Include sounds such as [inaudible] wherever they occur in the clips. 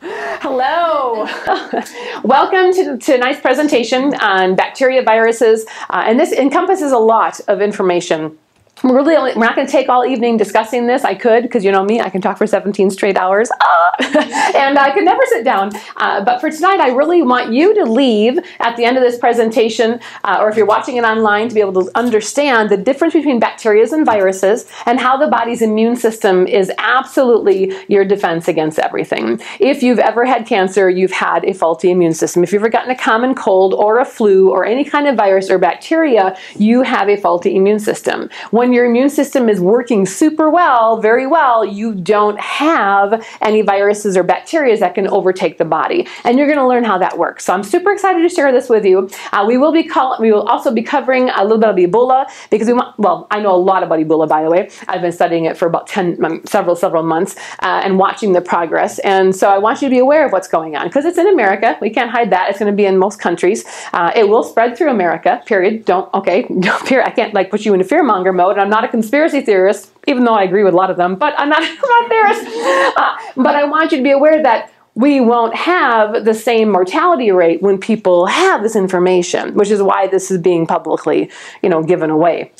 Hello. [laughs] Welcome to, to tonight's presentation on bacteria, viruses, uh, and this encompasses a lot of information. We're really only, we're not going to take all evening discussing this. I could, because you know me, I can talk for 17 straight hours, [laughs] ah! [laughs] and I could never sit down. Uh, but for tonight, I really want you to leave at the end of this presentation, uh, or if you're watching it online, to be able to understand the difference between bacteria and viruses and how the body's immune system is absolutely your defense against everything. If you've ever had cancer, you've had a faulty immune system. If you've ever gotten a common cold or a flu or any kind of virus or bacteria, you have a faulty immune system. When when your immune system is working super well, very well, you don't have any viruses or bacteria that can overtake the body. And you're going to learn how that works. So I'm super excited to share this with you. Uh, we will be call- we will also be covering a little bit of Ebola because we want, well, I know a lot about Ebola by the way. I've been studying it for about 10 um, several several months uh, and watching the progress. And so I want you to be aware of what's going on because it's in America. We can't hide that. It's going to be in most countries. Uh, it will spread through America. Period. Don't okay. [laughs] I can't like put you in a fearmonger mode and I'm not a conspiracy theorist, even though I agree with a lot of them, but I'm not, I'm [laughs] not a theorist. Uh, but I want you to be aware that we won't have the same mortality rate when people have this information, which is why this is being publicly, you know, given away.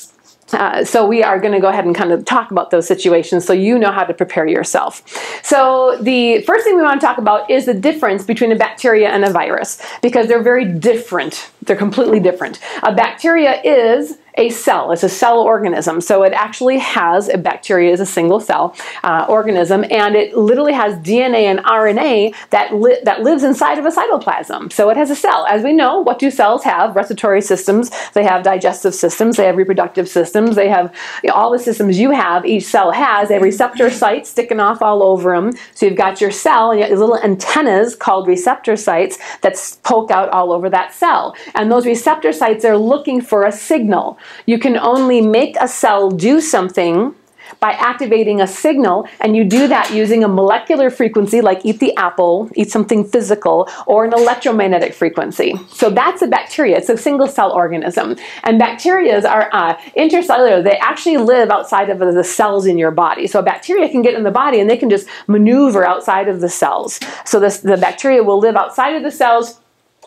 Uh, so we are going to go ahead and kind of talk about those situations so you know how to prepare yourself. So the first thing we want to talk about is the difference between a bacteria and a virus because they're very different. They're completely different. A bacteria is a cell. It's a cell organism. So it actually has a bacteria is a single cell uh, organism, and it literally has DNA and RNA that li that lives inside of a cytoplasm. So it has a cell. As we know, what do cells have? Respiratory systems. They have digestive systems. They have reproductive systems. They have you know, all the systems you have. Each cell has. Have receptor sites sticking off all over them. So you've got your cell and you have these little antennas called receptor sites that poke out all over that cell. And those receptor sites are looking for a signal. You can only make a cell do something by activating a signal, and you do that using a molecular frequency like eat the apple, eat something physical, or an electromagnetic frequency. So that's a bacteria. It's a single cell organism. And bacteria are uh, intercellular. They actually live outside of the cells in your body. So a bacteria can get in the body and they can just maneuver outside of the cells. So this, the bacteria will live outside of the cells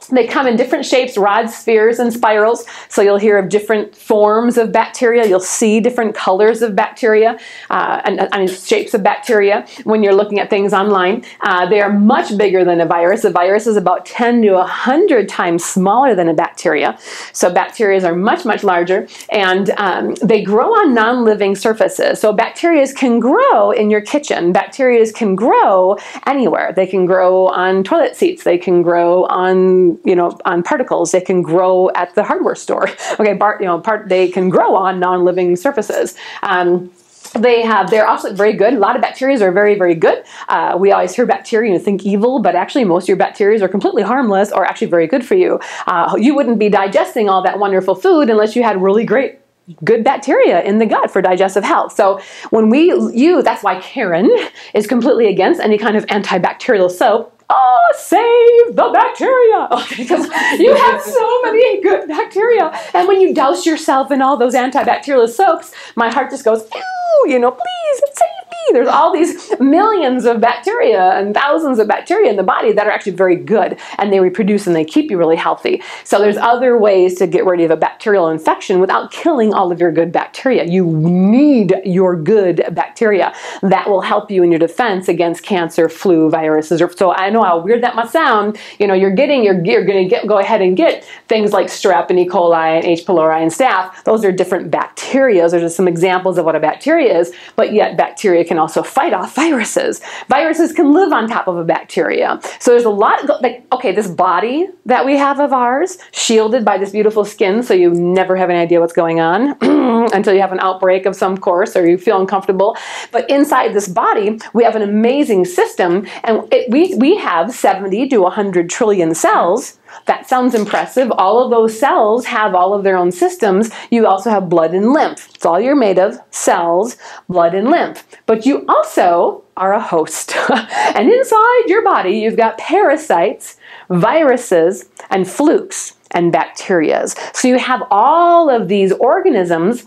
they come in different shapes, rods, spheres, and spirals. So you'll hear of different forms of bacteria. You'll see different colors of bacteria uh, and shapes of bacteria when you're looking at things online. Uh, they are much bigger than a virus. A virus is about 10 to 100 times smaller than a bacteria. So bacteria are much, much larger and um, they grow on non-living surfaces. So bacteria can grow in your kitchen. Bacteria can grow anywhere. They can grow on toilet seats. They can grow on you know, on particles. They can grow at the hardware store. [laughs] Okay, bar, you know, part they can grow on non-living surfaces. Um, they have they're also very good a lot of bacteria are very very good uh, we always hear bacteria and think evil but actually most of your bacteria are completely harmless or actually very good for you uh, you wouldn't be digesting all that wonderful food unless you had really great good bacteria in the gut for digestive health. So when we use, that's why Karen is completely against any kind of antibacterial soap oh, save the bacteria. [laughs] Okay, because you have so many good bacteria. And when you douse yourself in all those antibacterial soaps, my heart just goes, ew, you know, please save there's all these millions of bacteria and thousands of bacteria in the body that are actually very good and they reproduce and they keep you really healthy. So there's other ways to get rid of a bacterial infection without killing all of your good bacteria. You need your good bacteria. That will help you in your defense against cancer, flu, viruses. So I know how weird that must sound. You know, you're getting, you're, you're going to get, go ahead and get things like strep and E. coli and H. pylori and staph. Those are different bacteria. Those are just some examples of what a bacteria is, but yet bacteria can also fight off viruses. Viruses can live on top of a bacteria. So there's a lot, like, okay, this body that we have of ours, shielded by this beautiful skin, so you never have any idea what's going on [clears throat] until you have an outbreak of some course or you feel uncomfortable. But inside this body, we have an amazing system, and it, we, we have 70 to 100 trillion cells that sounds impressive. All of those cells have all of their own systems. You also have blood and lymph. It's all you're made of cells, blood, and lymph. But you also are a host. [laughs] and inside your body, you've got parasites, viruses, and flukes and bacterias. So you have all of these organisms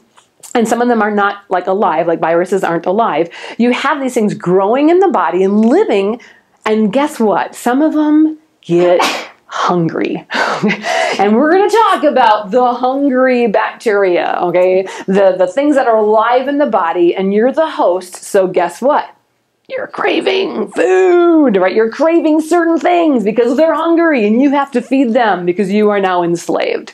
and some of them are not like alive, like viruses aren't alive. You have these things growing in the body and living And guess what? Some of them get [laughs] hungry. [laughs] and we're going to talk about the hungry bacteria, okay? The, the things that are alive in the body, and you're the host, so guess what? You're craving food, right? You're craving certain things because they're hungry and you have to feed them because you are now enslaved.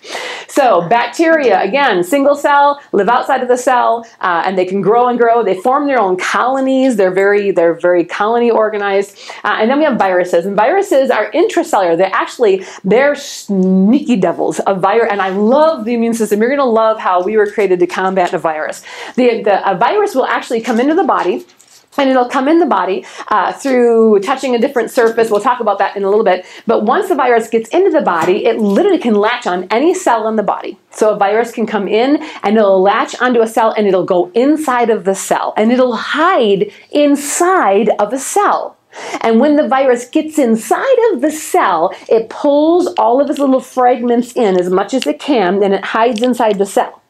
So, bacteria, again, single cell, live outside of the cell, uh, and they can grow and grow. They form their own colonies. They're very, they're very colony organized. Uh, and then we have viruses, and viruses are intracellular. They're actually, they're sneaky devils. A virus, and I love the immune system. You're going to love how we were created to combat a virus. The, the, a virus will actually come into the body and it'll come in the body uh, through touching a different surface. We'll talk about that in a little bit. But once the virus gets into the body, it literally can latch on any cell in the body. So a virus can come in and it'll latch onto a cell and it'll go inside of the cell and it'll hide inside of a cell. And when the virus gets inside of the cell, it pulls all of its little fragments in as much as it can and it hides inside the cell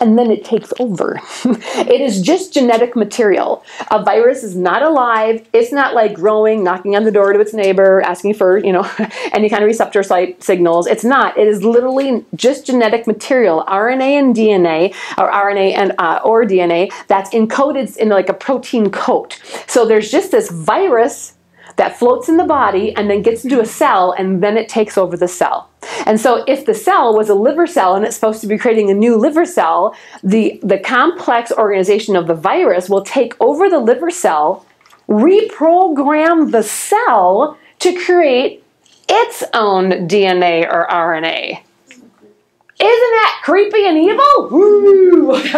and then it takes over. [laughs] it is just genetic material. A virus is not alive. It's not like growing, knocking on the door to its neighbor, asking for, you know, [laughs] any kind of receptor site signals. It's not. It is literally just genetic material, RNA and DNA, or RNA and uh, or DNA that's encoded in like a protein coat. So there's just this virus that floats in the body and then gets into a cell and then it takes over the cell. And so if the cell was a liver cell and it's supposed to be creating a new liver cell, the, the complex organization of the virus will take over the liver cell, reprogram the cell to create its own DNA or RNA. Isn't that creepy and evil? Woo! [laughs]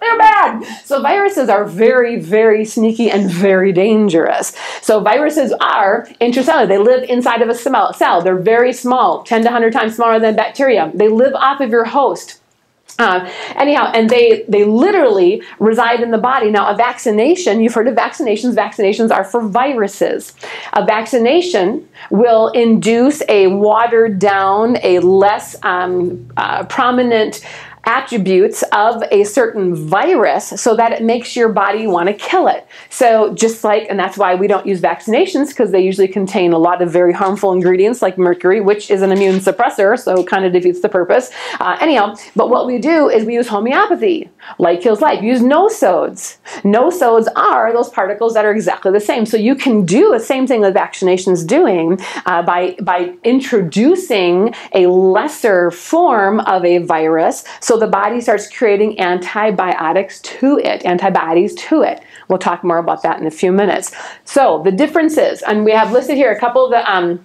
They're bad. So viruses are very, very sneaky and very dangerous. So viruses are intracellular. They live inside of a cell. They're very small, 10 to 100 times smaller than bacteria. They live off of your host. Uh, anyhow, and they they literally reside in the body. Now, a vaccination, you've heard of vaccinations. Vaccinations are for viruses. A vaccination will induce a watered down, a less um, uh, prominent attributes of a certain virus so that it makes your body want to kill it. So just like, and that's why we don't use vaccinations because they usually contain a lot of very harmful ingredients like mercury, which is an immune suppressor, so kind of defeats the purpose. Uh, anyhow, but what we do is we use homeopathy. Like kills like. Use nosodes. Nosodes are those particles that are exactly the same. So you can do the same thing that vaccinations doing uh, by, by introducing a lesser form of a virus so the body starts creating antibiotics to it, antibodies to it. We'll talk more about that in a few minutes. So the differences, and we have listed here a couple of the um,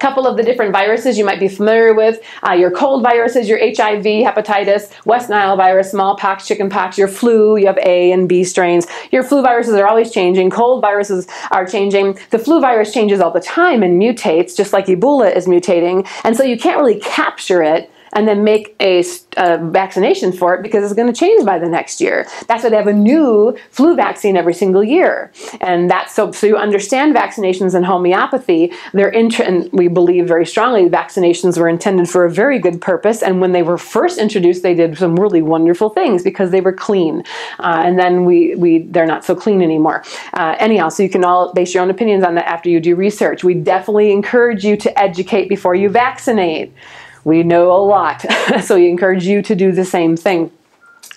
couple of the different viruses you might be familiar with. Uh, your cold viruses, your HIV, hepatitis, West Nile virus, smallpox, chickenpox, your flu, you have A and B strains. Your flu viruses are always changing. Cold viruses are changing. The flu virus changes all the time and mutates, just like Ebola is mutating. And so you can't really capture it and then make a, vaccination for it because it's going to change by the next year. That's why they have a new flu vaccine every single year. And that's so, so you understand vaccinations and homeopathy. They're inter- and we believe very strongly vaccinations were intended for a very good purpose. And when they were first introduced, they did some really wonderful things because they were clean. Uh, and then we, we, they're not so clean anymore. Uh, anyhow, so you can all base your own opinions on that after you do research. We definitely encourage you to educate before you vaccinate. We know a lot, [laughs] so we encourage you to do the same thing.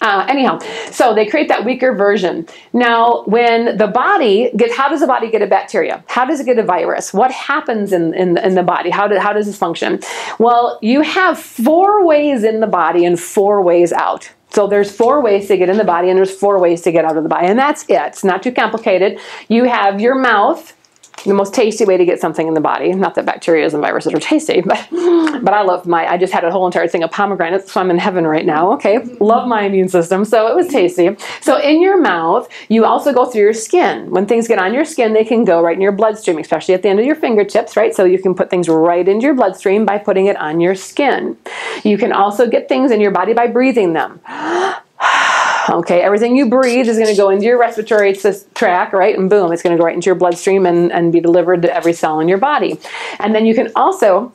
Uh, anyhow, so they create that weaker version. Now, when the body gets, how does the body get a bacteria? How does it get a virus? What happens in, in, in the body? How, do, how does this function? Well, you have four ways in the body and four ways out. So there's four ways to get in the body and there's four ways to get out of the body. And that's it. It's not too complicated. You have your mouth, the most tasty way to get something in the body. Not that bacteria and viruses are tasty, [laughs] but but I love my. I just had a whole entire thing of pomegranates, so I'm in heaven right now. Okay, love my immune system, so it was tasty. So in your mouth, you also go through your skin. When things get on your skin, they can go right in your bloodstream, especially at the end of your fingertips, right? So you can put things right into your bloodstream by putting it on your skin. You can also get things in your body by breathing them. Okay, everything you breathe is going to go into your respiratory tract, right? And boom, it's going to go right into your bloodstream and, and be delivered to every cell in your body. And then you can also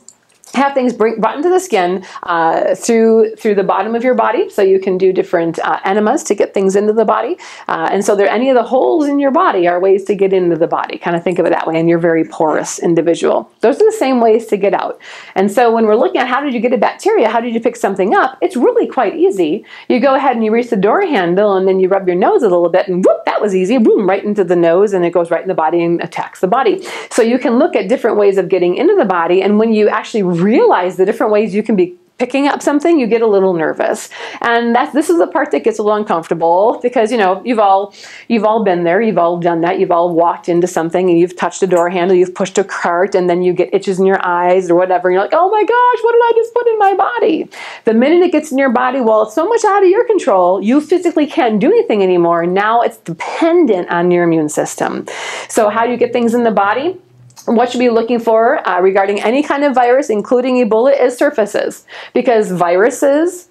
have things bring, brought into the skin uh, through through the bottom of your body, so you can do different uh, enemas to get things into the body. Uh, and so, there any of the holes in your body are ways to get into the body. Kind of think of it that way. And you're very porous individual. Those are the same ways to get out. And so, when we're looking at how did you get a bacteria, how did you pick something up, it's really quite easy. You go ahead and you reach the door handle, and then you rub your nose a little bit, and whoop, that was easy. Boom, right into the nose, and it goes right in the body and attacks the body. So you can look at different ways of getting into the body, and when you actually realize the different ways you can be picking up something, you get a little nervous. And that's this is the part that gets a little uncomfortable because you know you've all you've all been there, you've all done that, you've all walked into something and you've touched a door handle, you've pushed a cart, and then you get itches in your eyes or whatever, and you're like, oh my gosh, what did I just put in my body? The minute it gets in your body, well, it's so much out of your control, you physically can't do anything anymore. Now it's dependent on your immune system. So how do you get things in the body? What should be looking for uh, regarding any kind of virus, including Ebola, is surfaces. Because viruses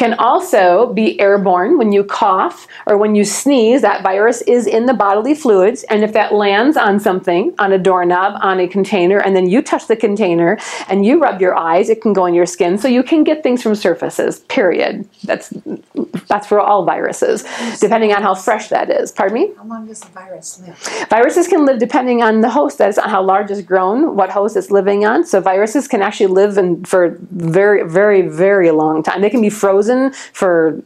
can also be airborne when you cough or when you sneeze. That virus is in the bodily fluids, and if that lands on something, on a doorknob, on a container, and then you touch the container and you rub your eyes, it can go in your skin. So you can get things from surfaces. Period. That's that's for all viruses, depending on how fresh that is. Pardon me. How long does the virus live? Viruses can live depending on the host. That is on how large it's grown, what host it's living on. So viruses can actually live in for very, very, very long time. They can be frozen frozen for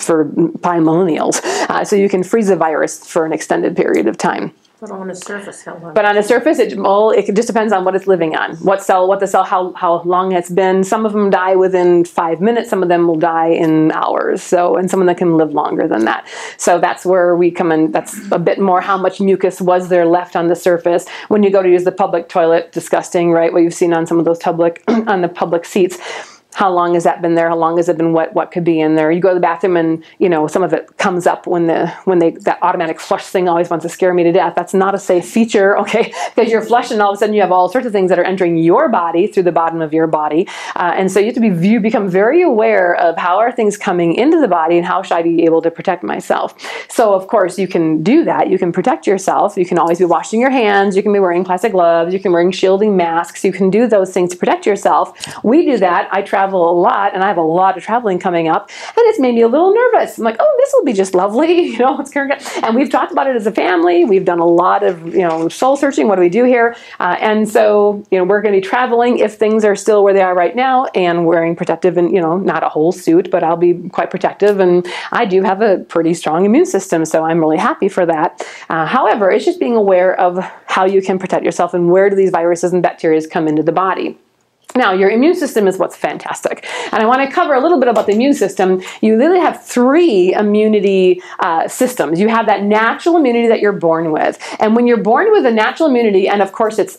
for by millennials. Uh, so you can freeze a virus for an extended period of time. But on a surface, how long? But on the surface, it well, it just depends on what it's living on. What cell, what the cell, how how long it's been. Some of them die within five minutes. Some of them will die in hours. So, and some of them can live longer than that. So that's where we come in. That's a bit more. How much mucus was there left on the surface when you go to use the public toilet? Disgusting, right? What you've seen on some of those public [clears throat] on the public seats how long has that been there? How long has it been wet? What could be in there? You go to the bathroom and you know some of it comes up when the when they that automatic flush thing always wants to scare me to death. That's not a safe feature, [laughs] okay? Because you're flushing, and all of a sudden you have all sorts of things that are entering your body through the bottom of your body, uh, and so you have to be you become very aware of how are things coming into the body and how should I be able to protect myself. So of course you can do that. You can protect yourself. You can always be washing your hands. You can be wearing plastic gloves. You can be wearing shielding masks. You can do those things to protect yourself. We do that. I travel travel a lot and I have a lot of traveling coming up and it's made me a little nervous. I'm like, oh, this will be just lovely. [laughs] You know, it's going and we've talked about it as a family. We've done a lot of, you know, soul searching. What do we do here? Uh, and so, you know, we're going to be traveling if things are still where they are right now and wearing protective and, you know, not a whole suit, but I'll be quite protective. And I do have a pretty strong immune system, so I'm really happy for that. Uh, however, it's just being aware of how you can protect yourself and where do these viruses and bacteria come into the body. Now, your immune system is what's fantastic. And I want to cover a little bit about the immune system. You literally have three immunity uh, systems. You have that natural immunity that you're born with. And when you're born with a natural immunity, and of course it's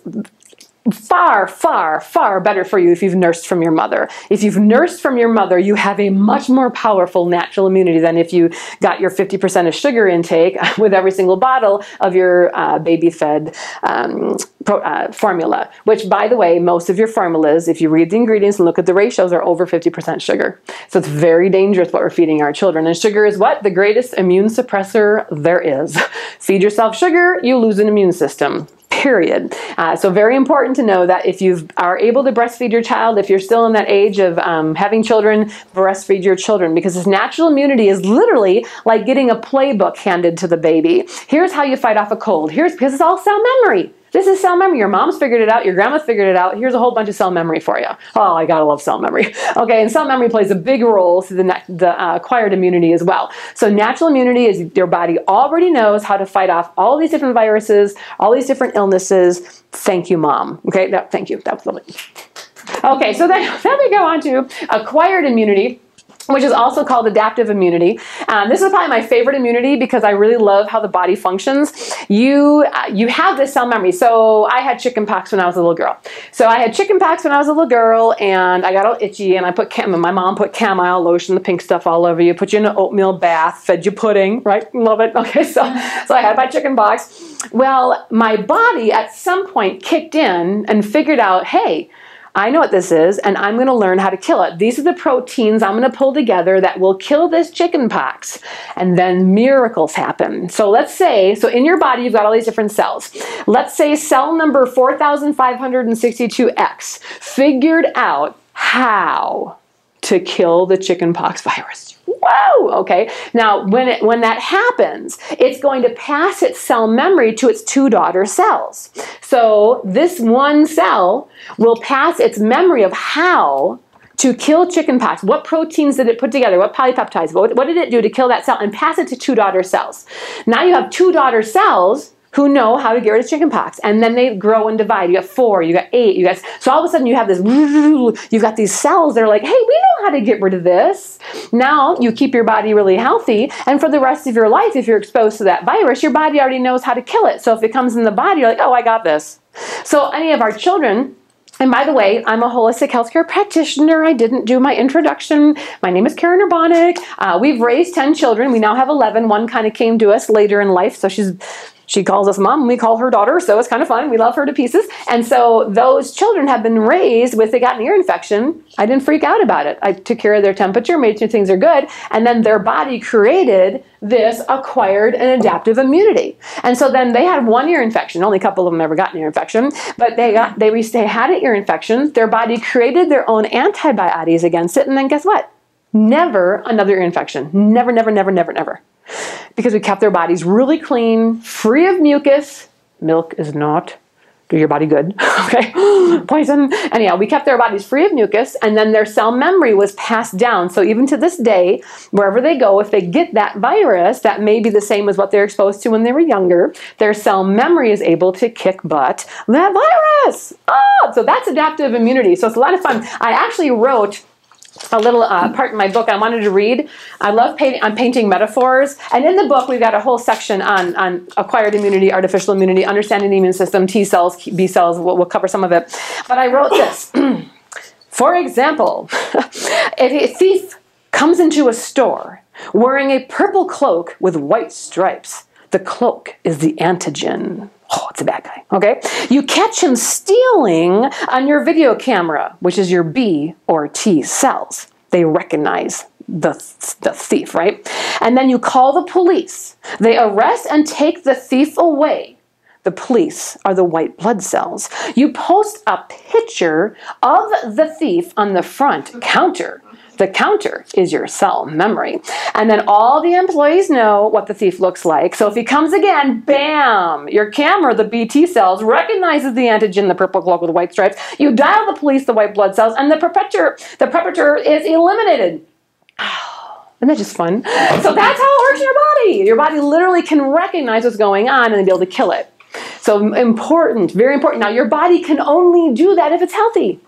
far, far, far better for you if you've nursed from your mother. If you've nursed from your mother, you have a much more powerful natural immunity than if you got your 50% of sugar intake [laughs] with every single bottle of your uh, baby fed um, pro, uh, formula, which, by the way, most of your formulas, if you read the ingredients and look at the ratios, are over 50% sugar. So it's very dangerous what we're feeding our children. And sugar is what? The greatest immune suppressor there is. [laughs] Feed yourself sugar, you lose an immune system period. Uh, so very important to know that if you are able to breastfeed your child, if you're still in that age of um, having children, breastfeed your children because this natural immunity is literally like getting a playbook handed to the baby. Here's how you fight off a cold. Here's because it's all cell memory. This is cell memory. Your mom's figured it out. Your grandma's figured it out. Here's a whole bunch of cell memory for you. Oh, I gotta love cell memory. [laughs] Okay, and cell memory plays a big role to the, the uh, acquired immunity as well. So natural immunity is your body already knows how to fight off all these different viruses, all these different illnesses. Thank you, mom. Okay, that, thank you. That was lovely. Okay, so then, [laughs] then we go on to acquired immunity which is also called adaptive immunity. Um, this is probably my favorite immunity because I really love how the body functions. You uh, you have this cell memory. So I had chickenpox when I was a little girl. So I had chickenpox when I was a little girl, and I got all itchy, and I put cam- my mom put chamomile lotion, the pink stuff all over you, put you in an oatmeal bath, fed you pudding, right? Love it. [laughs] Okay, so so I had my chickenpox. Well, my body at some point kicked in and figured out, hey I know what this is, and I'm going to learn how to kill it. These are the proteins I'm going to pull together that will kill this chicken pox. And then miracles happen. So let's say, so in your body, you've got all these different cells. Let's say cell number 4562X figured out how to kill the chickenpox virus. Whoa! Okay. Now, when it, when that happens, it's going to pass its cell memory to its two daughter cells. So this one cell will pass its memory of how to kill chickenpox. What proteins did it put together? What polypeptides? What, what did it do to kill that cell? And pass it to two daughter cells. Now you have two daughter cells who know how to get rid of chickenpox. And then they grow and divide. You got four, you got eight, you got so all of a sudden you have this you've got these cells that are like, hey, we know how to get rid of this. Now you keep your body really healthy, and for the rest of your life, if you're exposed to that virus, your body already knows how to kill it. So if it comes in the body, you're like, oh, I got this. So any of our children and by the way, I'm a holistic healthcare practitioner. I didn't do my introduction. My name is Karen Urbanek. Uh, we've raised 10 children. We now have 11. One kind of came to us later in life, so she's she calls us mom, we call her daughter, so it's kind of fun. We love her to pieces. And so those children have been raised with they got an ear infection. I didn't freak out about it. I took care of their temperature, made sure things are good, and then their body created this acquired and adaptive immunity. And so then they had one ear infection. Only a couple of them ever got an ear infection, but they got they, they had an ear infection. Their body created their own antibodies against it, and then guess what? Never another ear infection. Never, never, never, never, never because we kept their bodies really clean, free of mucus. Milk is not do your body good. [laughs] okay, [gasps] poison. Anyhow, we kept their bodies free of mucus, and then their cell memory was passed down. So even to this day, wherever they go, if they get that virus, that may be the same as what they're exposed to when they were younger, their cell memory is able to kick butt that virus. Oh, so that's adaptive immunity. So it's a lot of fun. I actually wrote a little uh, part in my book I wanted to read. I love painting. I'm painting metaphors, and in the book we've got a whole section on on acquired immunity, artificial immunity, understanding the immune system, T cells, B cells. We'll, we'll cover some of it. But I wrote this. [clears throat] For example, [laughs] if a thief comes into a store wearing a purple cloak with white stripes, the cloak is the antigen. Oh, it's a bad guy. Okay? You catch him stealing on your video camera, which is your B or T cells. They recognize the, the thief, right? And then you call the police. They arrest and take the thief away. The police are the white blood cells. You post a picture of the thief on the front counter the counter is your cell memory. And then all the employees know what the thief looks like. So if he comes again, bam, your camera, the BT cells, recognizes the antigen, the purple cloak with white stripes. You dial the police, the white blood cells, and the perpetrator, the perpetrator is eliminated. [sighs] Isn't that just fun? So that's how it works in your body. Your body literally can recognize what's going on and be able to kill it. So important, very important. Now, your body can only do that if it's healthy.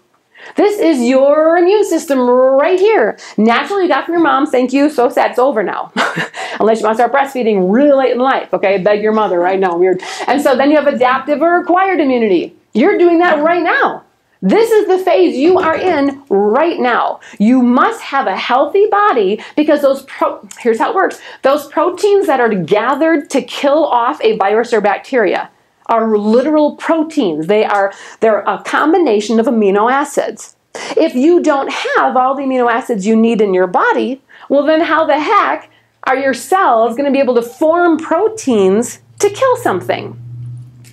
This is your immune system right here. Naturally, you got from your mom. Thank you. So sad. It's over now. [laughs] Unless you want to start breastfeeding really late in life. Okay, beg your mother right now. Weird. And so then you have adaptive or acquired immunity. You're doing that right now. This is the phase you are in right now. You must have a healthy body because those pro- here's how it works. Those proteins that are gathered to kill off a virus or bacteria are literal proteins. They are they're a combination of amino acids. If you don't have all the amino acids you need in your body, well then how the heck are your cells going to be able to form proteins to kill something?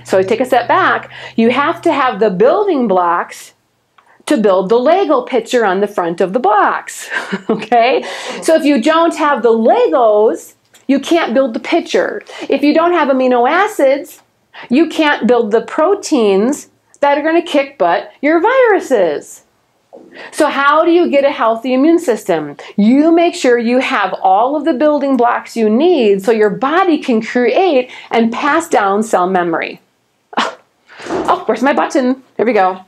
So I take a step back. You have to have the building blocks to build the Lego picture on the front of the box. [laughs] okay? So if you don't have the Legos, you can't build the picture. If you don't have amino acids, you can't build the proteins that are going to kick butt your viruses. So, how do you get a healthy immune system? You make sure you have all of the building blocks you need so your body can create and pass down cell memory. Oh, oh where's my button? Here we go.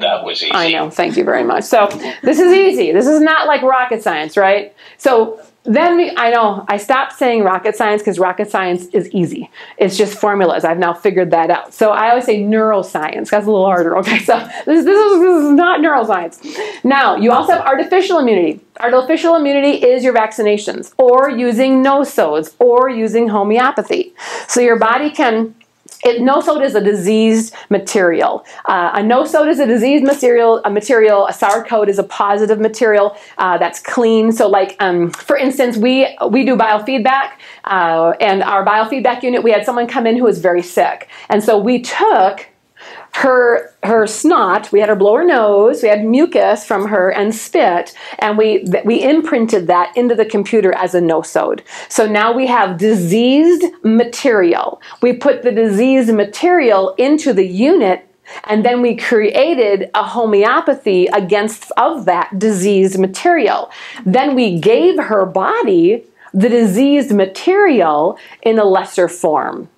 That was easy. I know, thank you very much. So, this is easy. This is not like rocket science, right? So, then we, I know I stopped saying rocket science because rocket science is easy. It's just formulas. I've now figured that out. So I always say neuroscience. That's a little harder. Okay, so this, this, is, this is not neuroscience. Now you also have artificial immunity. Artificial immunity is your vaccinations, or using nosodes, or using homeopathy. So your body can it, nosode is a diseased material. Uh, a nosode is a diseased material. A material. A sarcode is a positive material uh, that's clean. So, like um, for instance, we we do biofeedback, uh, and our biofeedback unit, we had someone come in who was very sick, and so we took her her snot we had her blow her nose we had mucus from her and spit and we we imprinted that into the computer as a nosode. So now we have diseased material. We put the diseased material into the unit and then we created a homeopathy against of that diseased material. Then we gave her body the diseased material in a lesser form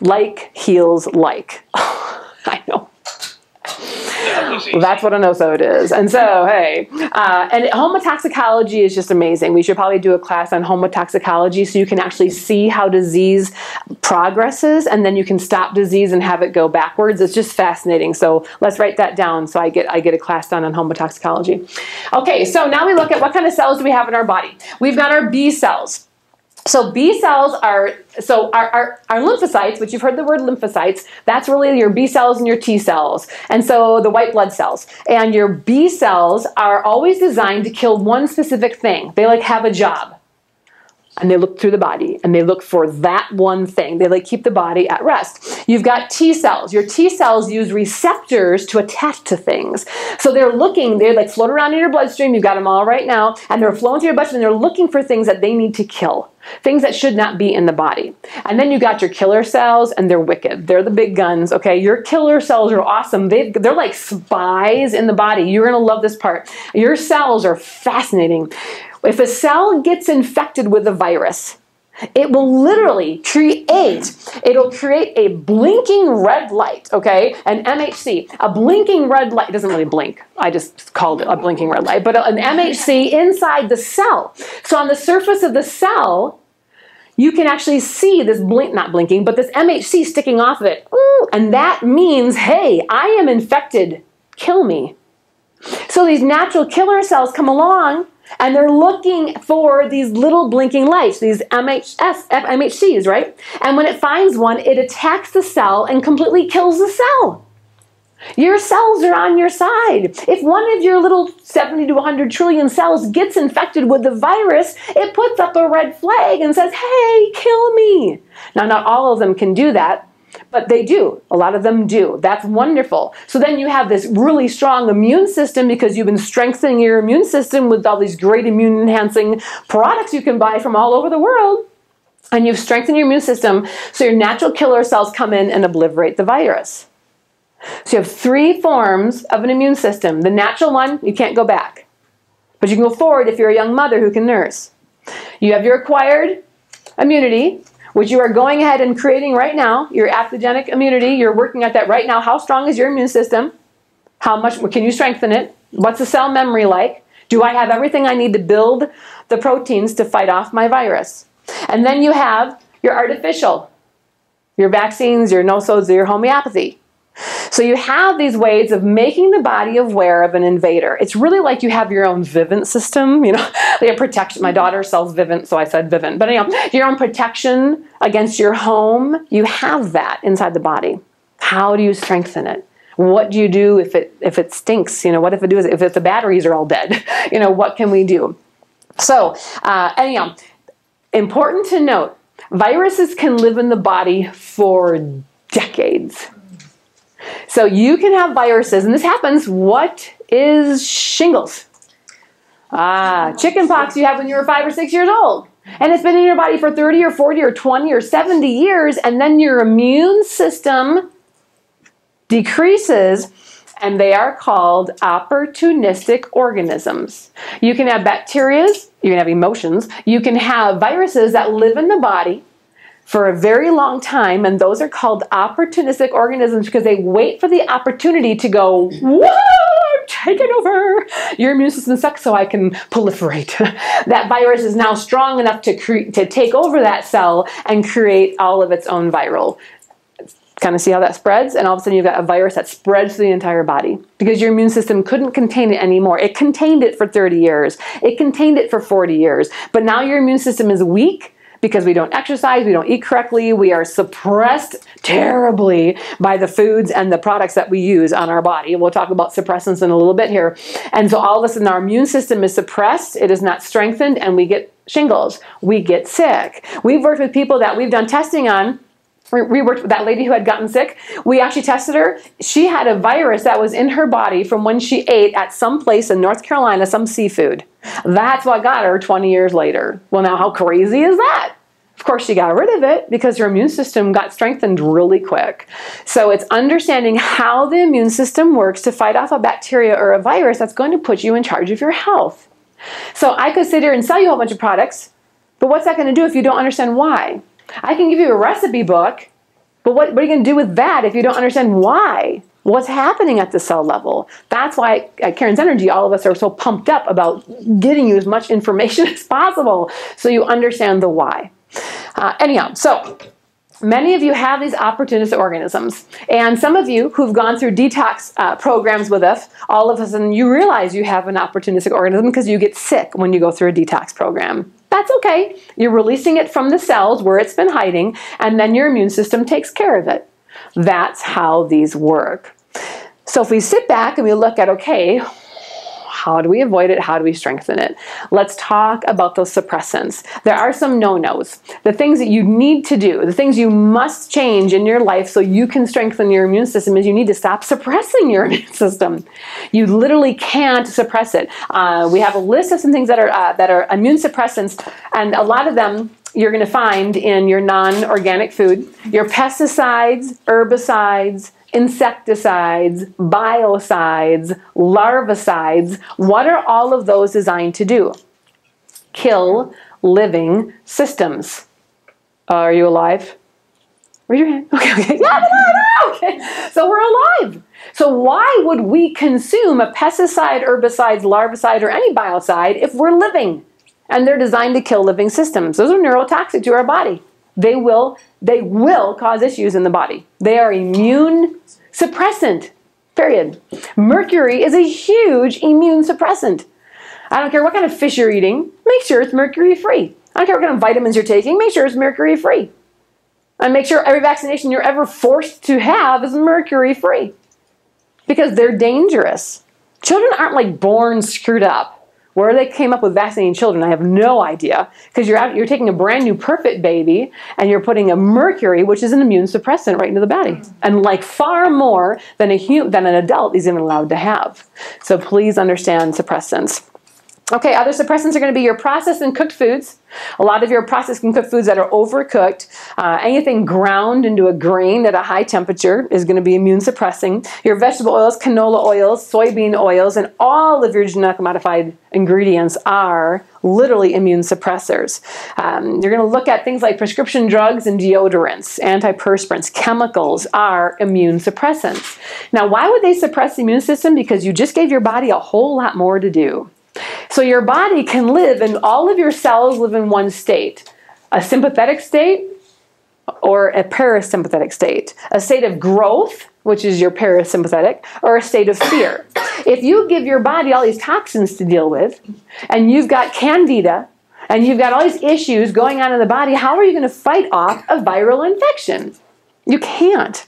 like heals like. [laughs] I know. Well, that's what a nosode is. And so, hey, uh, and homotoxicology is just amazing. We should probably do a class on homotoxicology so you can actually see how disease progresses and then you can stop disease and have it go backwards. It's just fascinating. So let's write that down so I get I get a class done on homotoxicology. Okay, so now we look at what kind of cells do we have in our body. We've got our B cells. So B cells are so our, our, our, lymphocytes, which you've heard the word lymphocytes, that's really your B cells and your T cells, and so the white blood cells. And your B cells are always designed to kill one specific thing. They like have a job and they look through the body and they look for that one thing. They like keep the body at rest. You've got T cells. Your T cells use receptors to attach to things. So they're looking, they like float around in your bloodstream. You've got them all right now, and they're flowing through your bloodstream. And they're looking for things that they need to kill, things that should not be in the body. And then you got your killer cells, and they're wicked. They're the big guns. Okay, your killer cells are awesome. they they're like spies in the body. You're gonna love this part. Your cells are fascinating. If a cell gets infected with a virus, it will literally create, it'll create a blinking red light, okay? An MHC, a blinking red light, doesn't really blink, I just called it a blinking red light, but an MHC inside the cell. So on the surface of the cell, you can actually see this blink, not blinking, but this MHC sticking off of it. And that means, hey, I am infected, kill me. So these natural killer cells come along and they're looking for these little blinking lights, these MHS, MHCs, right? And when it finds one, it attacks the cell and completely kills the cell. Your cells are on your side. If one of your little 70 to 100 trillion cells gets infected with the virus, it puts up a red flag and says, hey, kill me. Now, not all of them can do that, but they do. A lot of them do. That's wonderful. So then you have this really strong immune system because you've been strengthening your immune system with all these great immune enhancing products you can buy from all over the world. And you've strengthened your immune system so your natural killer cells come in and obliterate the virus. So you have three forms of an immune system. The natural one, you can't go back. But you can go forward if you're a young mother who can nurse. You have your acquired immunity, which you are going ahead and creating right now, your adaptive immunity, you're working at that right now. How strong is your immune system? How much can you strengthen it? What's the cell memory like? Do I have everything I need to build the proteins to fight off my virus? And then you have your artificial, your vaccines, your nosodes, your homeopathy. So you have these ways of making the body aware of an invader. It's really like you have your own Vivint system, you know, [laughs] have protection. My daughter sells Vivint, so I said Vivint. But anyhow, your own protection against your home, you have that inside the body. How do you strengthen it? What do you do if it if it stinks? You know, what if it does if it, the batteries are all dead? [laughs] You know, what can we do? So uh, anyhow, important to note, viruses can live in the body for decades. So you can have viruses, and this happens. What is shingles? Ah, chickenpox you have when you were five or six years old. And it's been in your body for 30 or 40 or 20 or 70 years, and then your immune system decreases, and they are called opportunistic organisms. You can have bacteria, you can have emotions, you can have viruses that live in the body for a very long time, and those are called opportunistic organisms because they wait for the opportunity to go, whoa, I'm taking over. Your immune system sucks, so I can proliferate. [laughs] that virus is now strong enough to, cre- to take over that cell and create all of its own viral. Kind of see how that spreads? And all of a sudden you've got a virus that spreads to the entire body because your immune system couldn't contain it anymore. It contained it for 30 years. It contained it for 40 years. But now your immune system is weak because we don't exercise, we don't eat correctly, we are suppressed terribly by the foods and the products that we use on our body. We'll talk about suppressants in a little bit here. And so all of a sudden our immune system is suppressed, it is not strengthened, and we get shingles. We get sick. We've worked with people that we've done testing on we worked with that lady who had gotten sick. We actually tested her. She had a virus that was in her body from when she ate at some place in North Carolina some seafood. That's what got her 20 years later. Well, now, how crazy is that? Of course, she got rid of it because her immune system got strengthened really quick. So, it's understanding how the immune system works to fight off a bacteria or a virus that's going to put you in charge of your health. So, I could sit here and sell you a whole bunch of products, but what's that going to do if you don't understand why? I can give you a recipe book, but what, what are you going to do with that if you don't understand why? What's happening at the cell level? That's why at Karen's Energy, all of us are so pumped up about getting you as much information [laughs] as possible so you understand the why. Uh, anyhow, so Many of you have these opportunistic organisms, and some of you who've gone through detox uh, programs with us, all of a sudden you realize you have an opportunistic organism because you get sick when you go through a detox program. That's okay. You're releasing it from the cells where it's been hiding, and then your immune system takes care of it. That's how these work. So if we sit back and we look at, okay, how do we avoid it? How do we strengthen it? Let's talk about those suppressants. There are some no nos. The things that you need to do, the things you must change in your life so you can strengthen your immune system is you need to stop suppressing your [laughs] immune system. You literally can't suppress it. Uh, we have a list of some things that are, uh, that are immune suppressants, and a lot of them you're going to find in your non organic food. Your pesticides, herbicides, insecticides, biocides, larvicides. What are all of those designed to do? Kill living systems. Are you alive? Raise your hand. [laughs] Okay, okay. Yeah, okay. So we're alive. So why would we consume a pesticide, herbicide, larvicide, or any biocide if we're living? And they're designed to kill living systems. Those are neurotoxic to our body. They will, they will cause issues in the body. They are immune suppressant, period. Mercury is a huge immune suppressant. I don't care what kind of fish you're eating, make sure it's mercury free. I don't care what kind of vitamins you're taking, make sure it's mercury free. And make sure every vaccination you're ever forced to have is mercury free. Because they're dangerous. Children aren't like born screwed up. Where they came up with vaccinating children, I have no idea. Because you're out, you're taking a brand new perfect baby and you're putting a mercury, which is an immune suppressant, right into the body, and like far more than a than an adult is even allowed to have. So please understand suppressants. Okay, other suppressants are going to be your processed and cooked foods. A lot of your processed and cooked foods that are overcooked, uh, anything ground into a grain at a high temperature is going to be immune suppressing. Your vegetable oils, canola oils, soybean oils, and all of your genetically modified ingredients are literally immune suppressors. Um, you're going to look at things like prescription drugs and deodorants, antiperspirants, chemicals are immune suppressants. Now, why would they suppress the immune system? Because you just gave your body a whole lot more to do. So your body can live and all of your cells live in one state a sympathetic state or a parasympathetic state, a state of growth, which is your parasympathetic, or a state of fear. If you give your body all these toxins to deal with, and you've got candida, and you've got all these issues going on in the body, how are you going to fight off a viral infection? You can't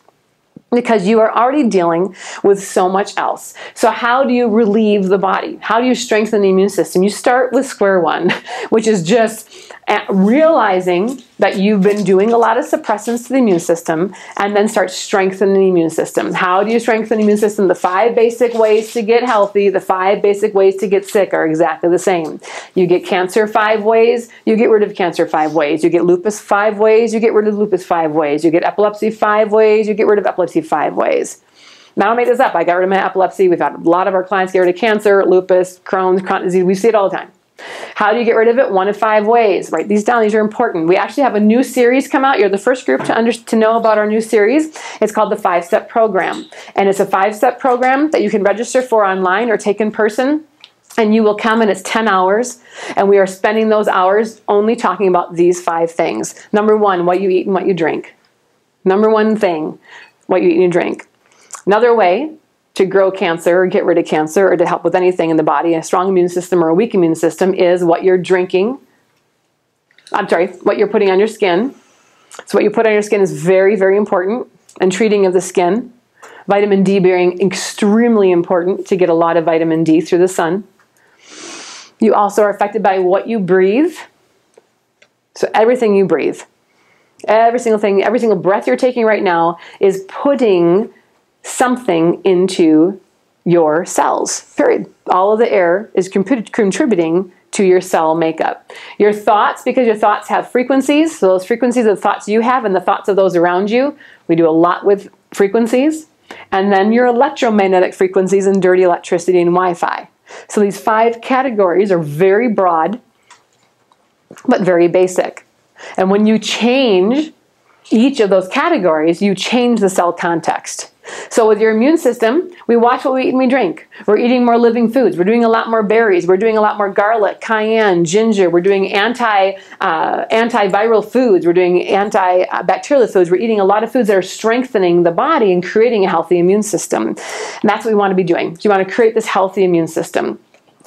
because you are already dealing with so much else. So, how do you relieve the body? How do you strengthen the immune system? You start with square one, [laughs] which is just realizing that you've been doing a lot of suppressants to the immune system and then start strengthening the immune system. How do you strengthen the immune system? The five basic ways to get healthy, the five basic ways to get sick are exactly the same. You get cancer five ways, you get rid of cancer five ways. You get lupus five ways, you get rid of lupus five ways. You get epilepsy five ways, you get rid of epilepsy five ways. Now, I make this up. I got rid of my epilepsy. We've had a lot of our clients get rid of cancer, lupus, Crohn's, Crohn's disease. We see it all the time. How do you get rid of it? One of five ways. Write these down. These are important. We actually have a new series come out. You're the first group to, under, to know about our new series. It's called the Five Step Program. And it's a five step program that you can register for online or take in person. And you will come and it's 10 hours. And we are spending those hours only talking about these five things. Number one, what you eat and what you drink. Number one thing, what you eat and you drink. Another way to grow cancer or get rid of cancer or to help with anything in the body, a strong immune system or a weak immune system, is what you're drinking I'm sorry, what you're putting on your skin. So, what you put on your skin is very, very important and treating of the skin. Vitamin D being extremely important to get a lot of vitamin D through the sun. You also are affected by what you breathe. So, everything you breathe, every single thing, every single breath you're taking right now is putting something into your cells, period. All of the air is contributing to your cell makeup. Your thoughts, because your thoughts have frequencies, so those frequencies of thoughts you have and the thoughts of those around you, we do a lot with frequencies. And then your electromagnetic frequencies and dirty electricity and Wi Fi. So these five categories are very broad, but very basic. And when you change each of those categories, you change the cell context. So with your immune system, we watch what we eat and we drink. We're eating more living foods. We're doing a lot more berries. We're doing a lot more garlic, cayenne, ginger. We're doing anti uh, antiviral foods. We're doing antibacterial foods. We're eating a lot of foods that are strengthening the body and creating a healthy immune system. And that's what we want to be doing. So you want to create this healthy immune system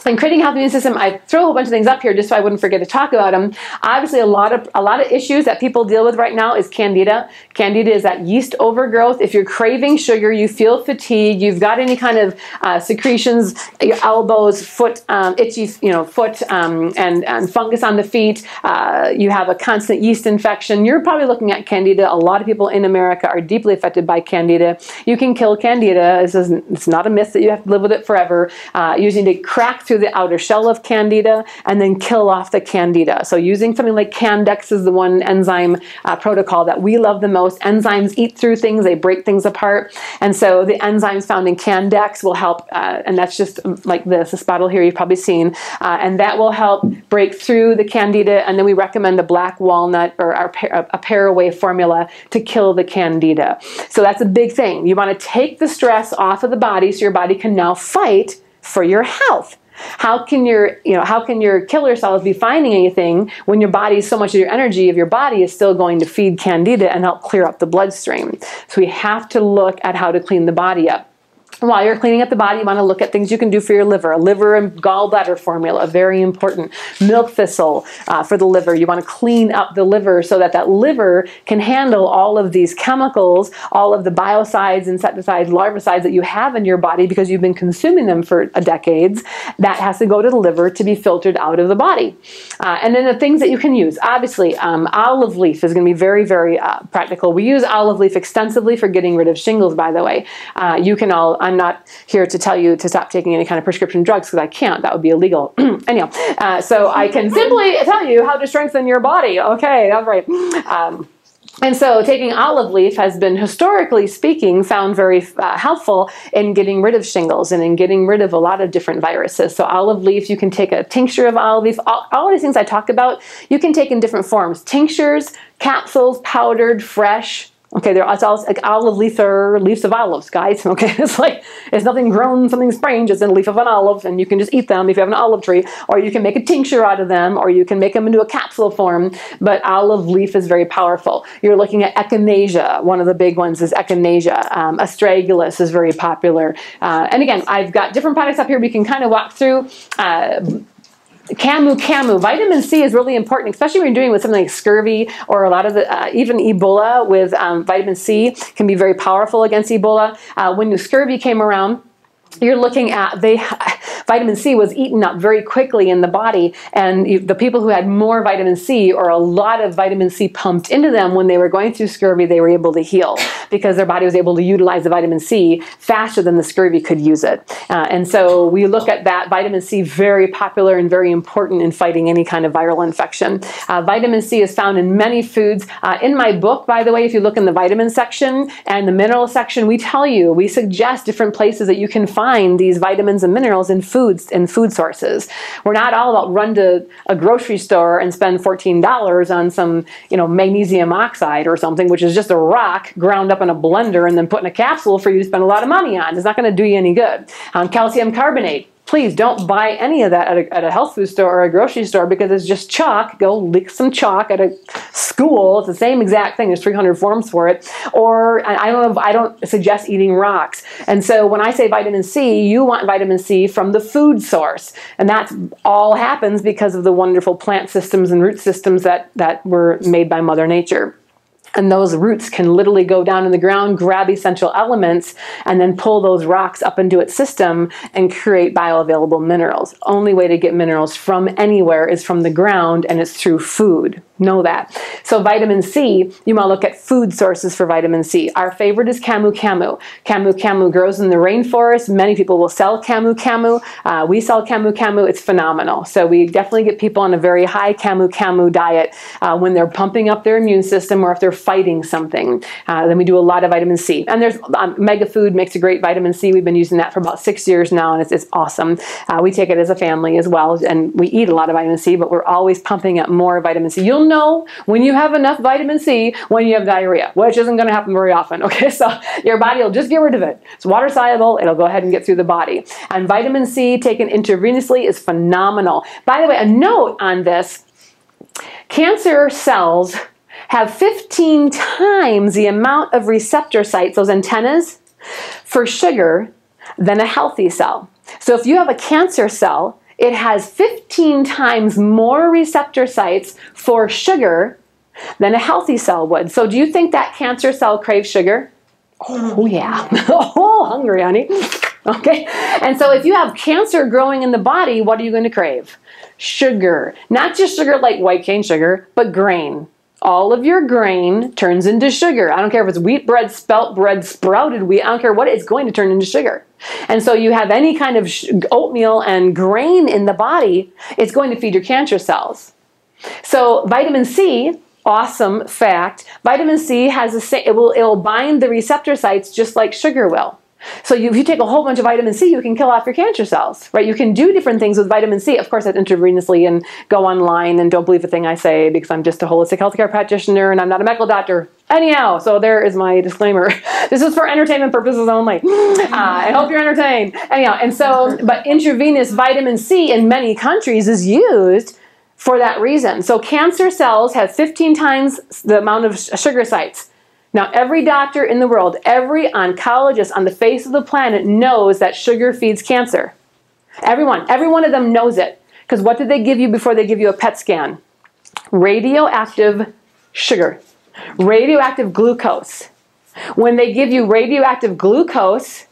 and creating a healthy immune system, I throw a whole bunch of things up here just so I wouldn't forget to talk about them. Obviously, a lot of a lot of issues that people deal with right now is candida. Candida is that yeast overgrowth. If you're craving sugar, you feel fatigue, you've got any kind of uh, secretions, your elbows, foot, um, itchy, you know, foot, um, and, and fungus on the feet. Uh, you have a constant yeast infection. You're probably looking at candida. A lot of people in America are deeply affected by candida. You can kill candida. This is it's not a myth that you have to live with it forever. Uh, using to crack through the outer shell of candida and then kill off the candida. So using something like Candex is the one enzyme uh, protocol that we love the most. Enzymes eat through things, they break things apart. And so the enzymes found in Candex will help, uh, and that's just like this, this bottle here you've probably seen, uh, and that will help break through the candida. And then we recommend a black walnut or our, a Paraway formula to kill the candida. So that's a big thing. You want to take the stress off of the body so your body can now fight for your health. How can your, you know, how can your killer cells be finding anything when your body, so much of your energy of your body is still going to feed candida and help clear up the bloodstream? So we have to look at how to clean the body up. While you're cleaning up the body, you want to look at things you can do for your liver. A liver and gallbladder formula, very important. Milk thistle uh, for the liver. You want to clean up the liver so that that liver can handle all of these chemicals, all of the biocides, insecticides, larvicides that you have in your body because you've been consuming them for decades. That has to go to the liver to be filtered out of the body. Uh, and then the things that you can use. Obviously, um, olive leaf is going to be very, very uh, practical. We use olive leaf extensively for getting rid of shingles, by the way. Uh, you can all I'm not here to tell you to stop taking any kind of prescription drugs because I can't. That would be illegal. [clears throat] Anyhow, uh, so I can simply tell you how to strengthen your body. Okay, that's right. Um, and so, taking olive leaf has been, historically speaking, found very uh, helpful in getting rid of shingles and in getting rid of a lot of different viruses. So, olive leaf, you can take a tincture of olive leaf. All, all of these things I talked about, you can take in different forms tinctures, capsules, powdered, fresh, Okay, there it's all like olive leaves are leaves of olives, guys. [laughs] Okay, it's like it's nothing grown, something strange. It's in a leaf of an olive, and you can just eat them if you have an olive tree, or you can make a tincture out of them, or you can make them into a capsule form. But olive leaf is very powerful. You're looking at echinacea. One of the big ones is echinacea. Um, astragalus is very popular. Uh, and again, I've got different products up here we can kind of walk through. Uh, Camu Camu. Vitamin C is really important, especially when you're doing with something like scurvy or a lot of the, uh, even Ebola with um, vitamin C can be very powerful against Ebola. Uh, when the scurvy came around, you're looking at they vitamin C was eaten up very quickly in the body and the people who had more vitamin C or a lot of vitamin C pumped into them when they were going through scurvy they were able to heal because their body was able to utilize the vitamin C faster than the scurvy could use it. Uh, and so we look at that vitamin C very popular and very important in fighting any kind of viral infection. Uh, vitamin C is found in many foods. Uh, in my book by the way if you look in the vitamin section and the mineral section we tell you we suggest different places that you can find find these vitamins and minerals in foods and food sources. We're not all about run to a grocery store and spend $14 on some, you know, magnesium oxide or something, which is just a rock ground up in a blender and then put in a capsule for you to spend a lot of money on. It's not going to do you any good. Um, calcium carbonate please don't buy any of that at a, at a health food store or a grocery store because it's just chalk. Go lick some chalk at a school. It's the same exact thing. There's 300 forms for it. Or I don't I don't suggest eating rocks. And so when I say vitamin C, you want vitamin C from the food source, and that all happens because of the wonderful plant systems and root systems that that were made by Mother Nature. And those roots can literally go down in the ground, grab essential elements, and then pull those rocks up into its system and create bioavailable minerals. Only way to get minerals from anywhere is from the ground, and it's through food. Know that. So, vitamin C, you might look at food sources for vitamin C. Our favorite is camu camu. Camu camu grows in the rainforest. Many people will sell camu camu. Uh, we sell camu camu. It's phenomenal. So, we definitely get people on a very high camu camu diet uh, when they're pumping up their immune system or if they're fighting something. Uh, then we do a lot of vitamin C. And there's um, Mega Food makes a great vitamin C. We've been using that for about six years now, and it's, it's awesome. Uh, we take it as a family as well, and we eat a lot of vitamin C, but we're always pumping up more vitamin C. You'll know when you have enough vitamin C when you have diarrhea, which isn't going to happen very often. [laughs] Okay, so your body will just get rid of it. It's water soluble. It'll go ahead and get through the body. And vitamin C taken intravenously is phenomenal. By the way, a note on this: cancer cells have 15 times the amount of receptor sites, those antennas, for sugar than a healthy cell. So if you have a cancer cell, it has 15 times more receptor sites for sugar than a healthy cell would. So do you think that cancer cell craves sugar? Oh, yeah. [laughs] oh, hungry, honey. Okay. And so if you have cancer growing in the body, what are you going to crave? Sugar. Not just sugar like white cane sugar, but grain all of your grain turns into sugar. I don't care if it's wheat bread, spelt bread, sprouted wheat, I don't care what it's going to turn into sugar. And so you have any kind of oatmeal and grain in the body, it's going to feed your cancer cells. So vitamin C, awesome fact, vitamin C has a it will it will bind the receptor sites just like sugar will. So you, if you take a whole bunch of vitamin C, you can kill off your cancer cells, right? You can do different things with vitamin C. Of course, that's intravenously and go online and don't believe a thing I say because I'm just a holistic healthcare practitioner and I'm not a medical doctor. Anyhow, so there is my disclaimer. [laughs] this is for entertainment purposes only. Uh, [laughs] I hope you're entertained. Anyhow, and so, but intravenous vitamin C in many countries is used for that reason. So cancer cells have 15 times the amount of sugar sites. Now, every doctor in the world, every oncologist on the face of the planet knows that sugar feeds cancer. Everyone, every one of them knows it. Because what did they give you before they give you a PET scan? Radioactive sugar, radioactive glucose. When they give you radioactive glucose,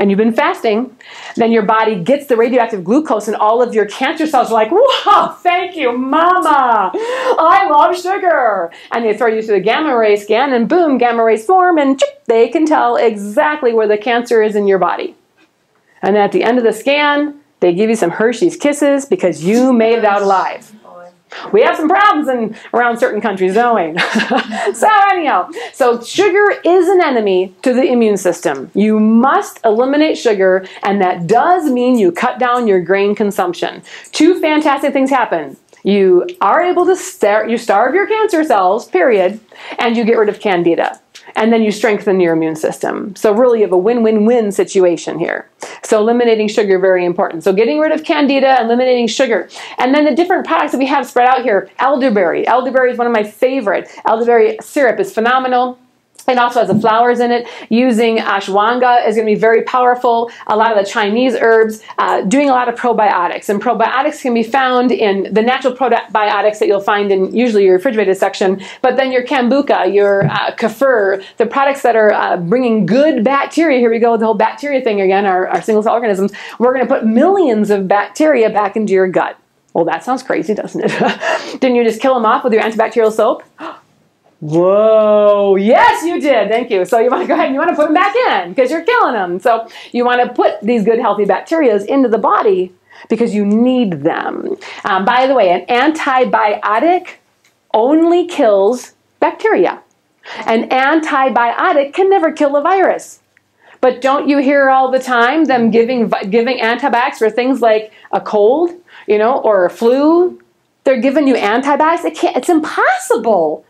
and you've been fasting, then your body gets the radioactive glucose and all of your cancer cells are like, wow, thank you, mama. I love sugar. And they throw you through the gamma ray scan and boom, gamma rays form and chip, they can tell exactly where the cancer is in your body. And at the end of the scan, they give you some Hershey's Kisses because you made it out alive. We have some problems in around certain countries, don't we? [laughs] so anyhow, so sugar is an enemy to the immune system. You must eliminate sugar, and that does mean you cut down your grain consumption. Two fantastic things happen. You are able to star- you starve your cancer cells, period, and you get rid of candida and then you strengthen your immune system. So really you have a win-win-win situation here. So eliminating sugar, very important. So getting rid of candida, eliminating sugar. And then the different products that we have spread out here. Elderberry. Elderberry is one of my favorite. Elderberry syrup is phenomenal. It also has the flowers in it. Using ashwagandha is going to be very powerful. A lot of the Chinese herbs, uh, doing a lot of probiotics. And probiotics can be found in the natural probiotics that you'll find in usually your refrigerated section, but then your kombucha, your uh, kefir, the products that are uh, bringing good bacteria. Here we go with the whole bacteria thing again, our, our single cell organisms. We're going to put millions of bacteria back into your gut. Well, that sounds crazy, doesn't it? [laughs] Didn't you just kill them off with your antibacterial soap? [gasps] Whoa, yes, you did. Thank you. So you want to go ahead and you want to put them back in because you're killing them. So you want to put these good, healthy bacteria into the body because you need them. Um, by the way, an antibiotic only kills bacteria. An antibiotic can never kill a virus. But don't you hear all the time them giving giving antibiotics for things like a cold, you know, or a flu? They're giving you antibiotics. It it's impossible.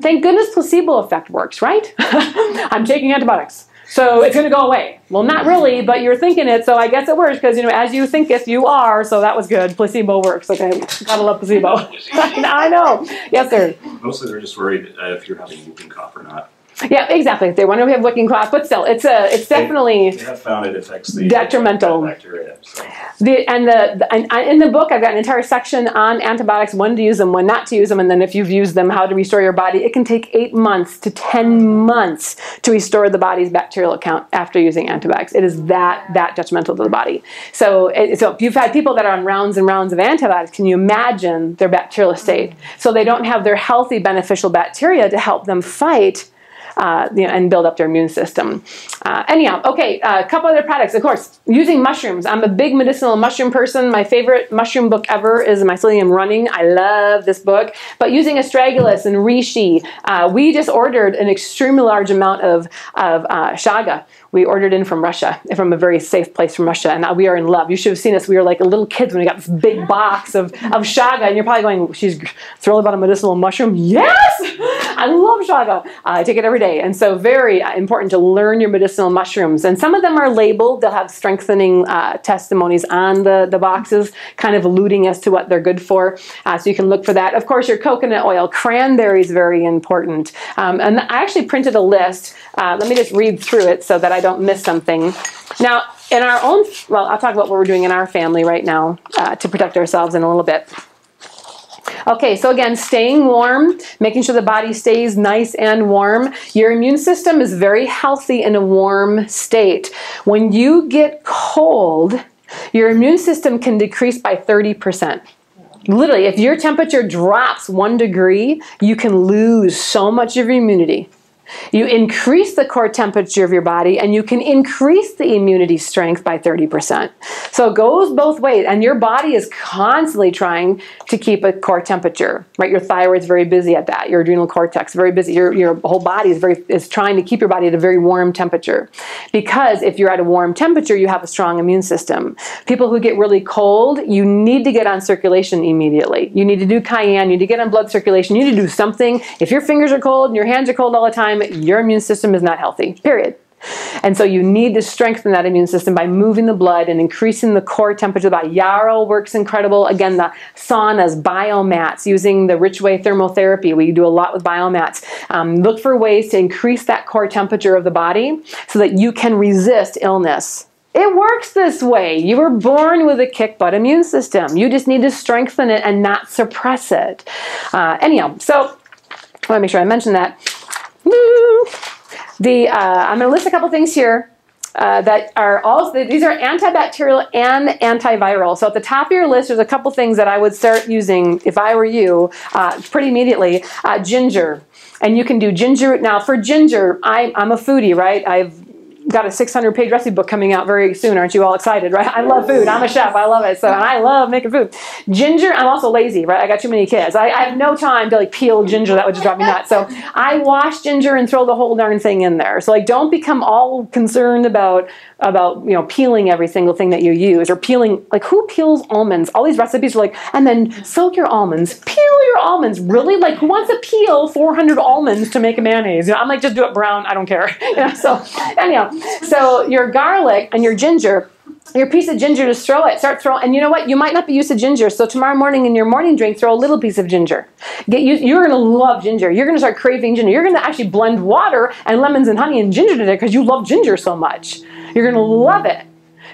Thank goodness placebo effect works, right? [laughs] I'm taking antibiotics. So it's going to go away. Well, not really, but you're thinking it, so I guess it works because you know, as you think if you are. So that was good. Placebo works. Okay, gotta love placebo. [laughs] I know. Yes, sir. Mostly they're just worried uh, if you're having whooping cough or not. Yeah, exactly. They wonder if we have wicking cough, but still, it's a, it's definitely. They have found it affects the Detrimental. bacteria. So. The, and the, the and, and in the book, I've got an entire section on antibiotics, when to use them, when not to use them, and then if you've used them, how to restore your body. It can take eight months to ten months to restore the body's bacterial count after using antibiotics. It is that that detrimental to the body. So, it, so if you've had people that are on rounds and rounds of antibiotics, can you imagine their bacterial state? So they don't have their healthy, beneficial bacteria to help them fight uh, you know, and build up their immune system. Uh, anyhow, okay, a couple other products. Of course, using mushrooms. I'm a big medicinal mushroom person. My favorite mushroom book ever is Mycelium Running. I love this book. But using astragalus and reishi, uh, we just ordered an extremely large amount of, of uh, chaga we ordered in from Russia, from a very safe place from Russia, and we are in love. You should have seen us. We were like little kids when we got this big box of, of chaga, and you're probably going, she's thrilled about a medicinal mushroom. Yes! I love chaga. Uh, I take it every day. And so very uh, important to learn your medicinal mushrooms. And some of them are labeled. They'll have strengthening uh, testimonies on the, the boxes, kind of alluding as to what they're good for. Uh, so you can look for that. Of course, your coconut oil. Cranberry is very important. Um, and I actually printed a list. Uh, let me just read through it so that I don't miss something. Now, in our own, well, I'll talk about what we're doing in our family right now uh, to protect ourselves in a little bit. Okay, so again, staying warm, making sure the body stays nice and warm. Your immune system is very healthy in a warm state. When you get cold, your immune system can decrease by 30%. Literally, if your temperature drops one degree, you can lose so much of your immunity. You increase the core temperature of your body and you can increase the immunity strength by 30%. So it goes both ways and your body is constantly trying to keep a core temperature, right? Your thyroid's very busy at that. Your adrenal cortex is very busy. Your, your whole body is very is trying to keep your body at a very warm temperature. Because if you're at a warm temperature, you have a strong immune system. People who get really cold, you need to get on circulation immediately. You need to do cayenne, you need to get on blood circulation, you need to do something. If your fingers are cold and your hands are cold all the time, your immune system is not healthy, period. And so you need to strengthen that immune system by moving the blood and increasing the core temperature of the. Yarrow works incredible. Again, the saunas, biomats, using the Richway thermotherapy. We do a lot with biomats. Um, look for ways to increase that core temperature of the body so that you can resist illness. It works this way. You were born with a kick butt immune system. You just need to strengthen it and not suppress it. Uh, anyhow, so I want to make sure I mention that. The, uh, I'm going to list a couple things here uh, that are all, these are antibacterial and antiviral. So at the top of your list, there's a couple things that I would start using if I were you uh, pretty immediately. Uh, ginger. And you can do ginger. Now for ginger, I, I'm a foodie, right? I've got a 600 page recipe book coming out very soon. Aren't you all excited, right? I love food. I'm a chef. I love it. So, and I love making food. Ginger, I'm also lazy, right? I got too many kids. I, I have no time to like peel ginger. That would just drive me nuts. So I wash ginger and throw the whole darn thing in there. So like, don't become all concerned about about you know peeling every single thing that you use or peeling like who peels almonds all these recipes are like and then soak your almonds peel your almonds really like who wants to peel 400 almonds to make a mayonnaise you know i'm like just do it brown i don't care [laughs] you know, so anyhow so your garlic and your ginger your piece of ginger, just throw it. Start throwing, and you know what? You might not be used to ginger, so tomorrow morning in your morning drink, throw a little piece of ginger. Get you, you're gonna love ginger. You're gonna start craving ginger. You're gonna actually blend water and lemons and honey and ginger today because you love ginger so much. You're gonna love it.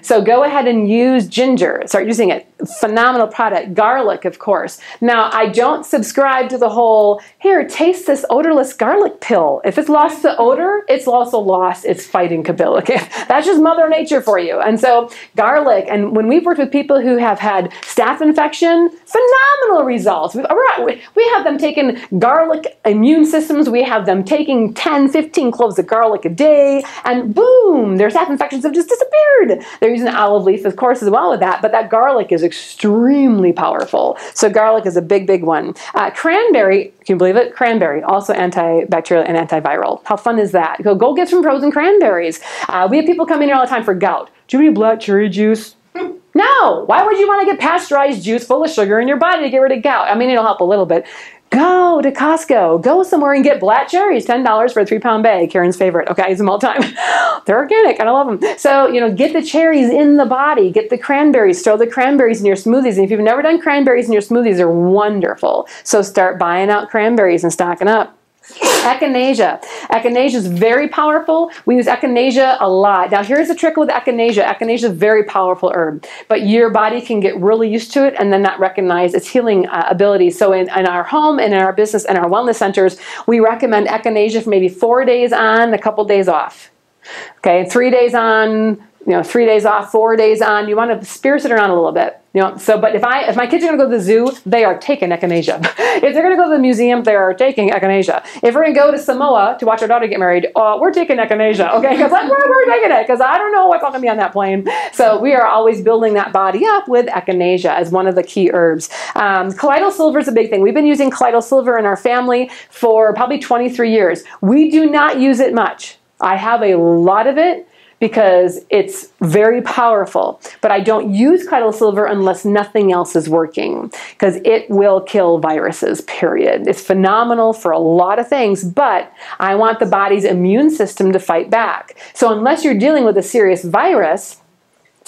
So go ahead and use ginger. Start using it. Phenomenal product. Garlic, of course. Now, I don't subscribe to the whole, here, taste this odorless garlic pill. If it's lost the odor, it's also lost its fighting ability. [laughs] That's just Mother Nature for you. And so garlic, and when we've worked with people who have had staph infection, phenomenal results. We we have them taking garlic immune systems. We have them taking 10, 15 cloves of garlic a day, and boom, their staph infections have just disappeared. They're using olive leaf, of course, as well with that, but that garlic is extremely powerful. So garlic is a big, big one. Uh, cranberry, can you believe it? Cranberry, also antibacterial and antiviral. How fun is that? Go, go get some frozen cranberries. Uh, we have people come in here all the time for gout. Do you need black cherry juice? [laughs] No. Why would you want to get pasteurized juice full of sugar in your body to get rid of gout? I mean, it'll help a little bit. Go to Costco. Go somewhere and get black cherries, ten dollars for a three pound bag. Karen's favorite. Okay, I use them all time. [laughs] They're organic. I love them. So you know, get the cherries in the body. Get the cranberries. Throw the cranberries in your smoothies. And if you've never done cranberries in your smoothies, they're wonderful. So start buying out cranberries and stocking up. Echinacea. Echinacea is very powerful. We use echinacea a lot. Now, here's the trick with echinacea. Echinacea is a very powerful herb, but your body can get really used to it and then not recognize its healing uh, abilities. So, in, in, our home and in our business and our wellness centers, we recommend echinacea for maybe four days on, a couple days off. Okay, three days on, you know, three days off, four days on. You want to spirit it around a little bit. You know, so but if I if my kids are gonna go to the zoo, they are taking echinacea. [laughs] if they're gonna go to the museum, they are taking echinacea. If we're gonna go to Samoa to watch our daughter get married, uh, we're taking echinacea, [laughs] okay? Because we're, we're taking it because I don't know what's gonna be on that plane. So we are always building that body up with echinacea as one of the key herbs. Um, colloidal silver is a big thing. We've been using colloidal silver in our family for probably 23 years. We do not use it much. I have a lot of it because it's very powerful. But I don't use colloidal silver unless nothing else is working because it will kill viruses, period. It's phenomenal for a lot of things, but I want the body's immune system to fight back. So unless you're dealing with a serious virus,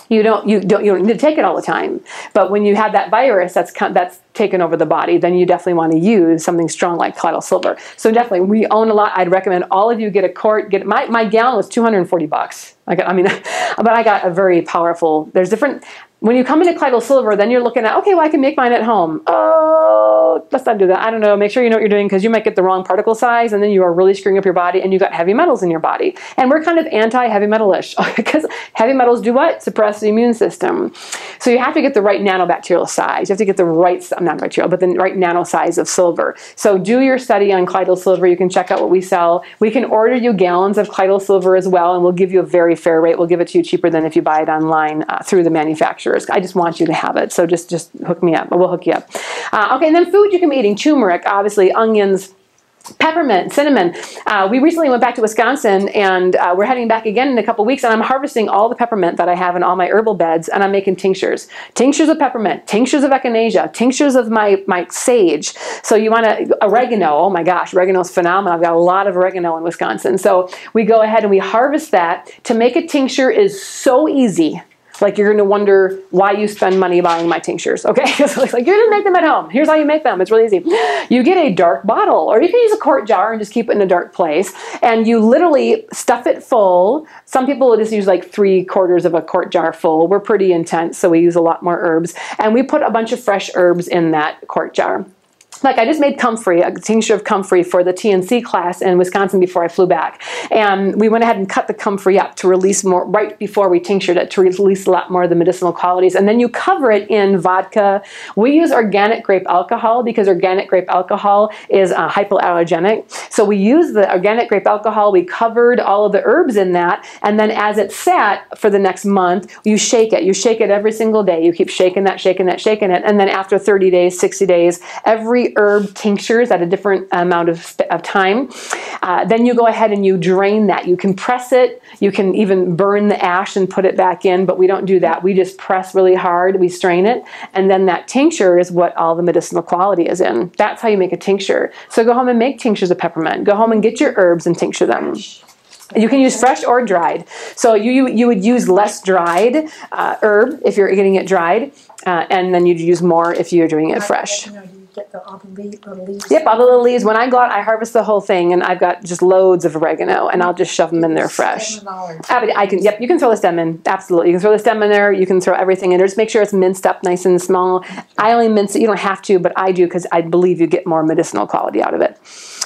you don't you don't you don't need to take it all the time. But when you have that virus that's that's taken over the body, then you definitely want to use something strong like colloidal silver. So definitely, we own a lot. I'd recommend all of you get a quart. Get my my gallon was 240 bucks. I got, I mean, [laughs] but I got a very powerful. There's different when you come into colloidal silver, then you're looking at, okay, well, I can make mine at home. Oh, let's not do that. I don't know. Make sure you know what you're doing because you might get the wrong particle size and then you are really screwing up your body and you got heavy metals in your body. And we're kind of anti-heavy metal-ish [laughs] because heavy metals do what? Suppress the immune system. So you have to get the right nanobacterial size. You have to get the right, not bacterial, but the right nano size of silver. So do your study on colloidal silver. You can check out what we sell. We can order you gallons of colloidal silver as well and we'll give you a very fair rate. We'll give it to you cheaper than if you buy it online uh, through the manufacturer. I just want you to have it. So just just hook me up. We'll hook you up. Uh, okay, and then food you can be eating: turmeric, obviously, onions peppermint, cinnamon. Uh, we recently went back to Wisconsin and uh, we're heading back again in a couple weeks and I'm harvesting all the peppermint that I have in all my herbal beds and I'm making tinctures. Tinctures of peppermint, tinctures of echinacea, tinctures of my, my sage. So you want to, oregano, oh my gosh, oregano is phenomenal. I've got a lot of oregano in Wisconsin. So we go ahead and we harvest that. To make a tincture is so easy. Like you're to wonder why you spend money buying my tinctures. Okay, [laughs] like you didn't make them at home. Here's how you make them. It's really easy. You get a dark bottle, or you can use a quart jar and just keep it in a dark place, and you literally stuff it full. Some people will just use like three quarters of a quart jar full. We're pretty intense, so we use a lot more herbs, and we put a bunch of fresh herbs in that quart jar like I just made comfrey, a tincture of comfrey for the TNC class in Wisconsin before I flew back. And we went ahead and cut the comfrey up to release more, right before we tinctured it, to release a lot more of the medicinal qualities. And then you cover it in vodka. We use organic grape alcohol because organic grape alcohol is uh, hypoallergenic. So we use the organic grape alcohol, we covered all of the herbs in that, and then as it sat for the next month, you shake it. You shake it every single day. You keep shaking that, shaking that, shaking it. And then after 30 days, 60 days, every herb tinctures at a different amount of, of time. Uh, then you go ahead and you drain that. You can press it. You can even burn the ash and put it back in, but we don't do that. We just press really hard. We strain it. And then that tincture is what all the medicinal quality is in. That's how you make a tincture. So go home and make tinctures of peppermint. Go home and get your herbs and tincture them. You can use fresh or dried. So you, you, you would use less dried uh, herb if you're getting it dried, uh, and then you'd use more if you're doing it fresh get the, all the leaves. Yep, all the little leaves. When I go out, I harvest the whole thing, and I've got just loads of oregano, and I'll just shove them in there fresh. I can. Yep, you can throw the stem in. Absolutely, you can throw the stem in there. You can throw everything in there. Just make sure it's minced up nice and small. I only mince it. You don't have to, but I do because I believe you get more medicinal quality out of it.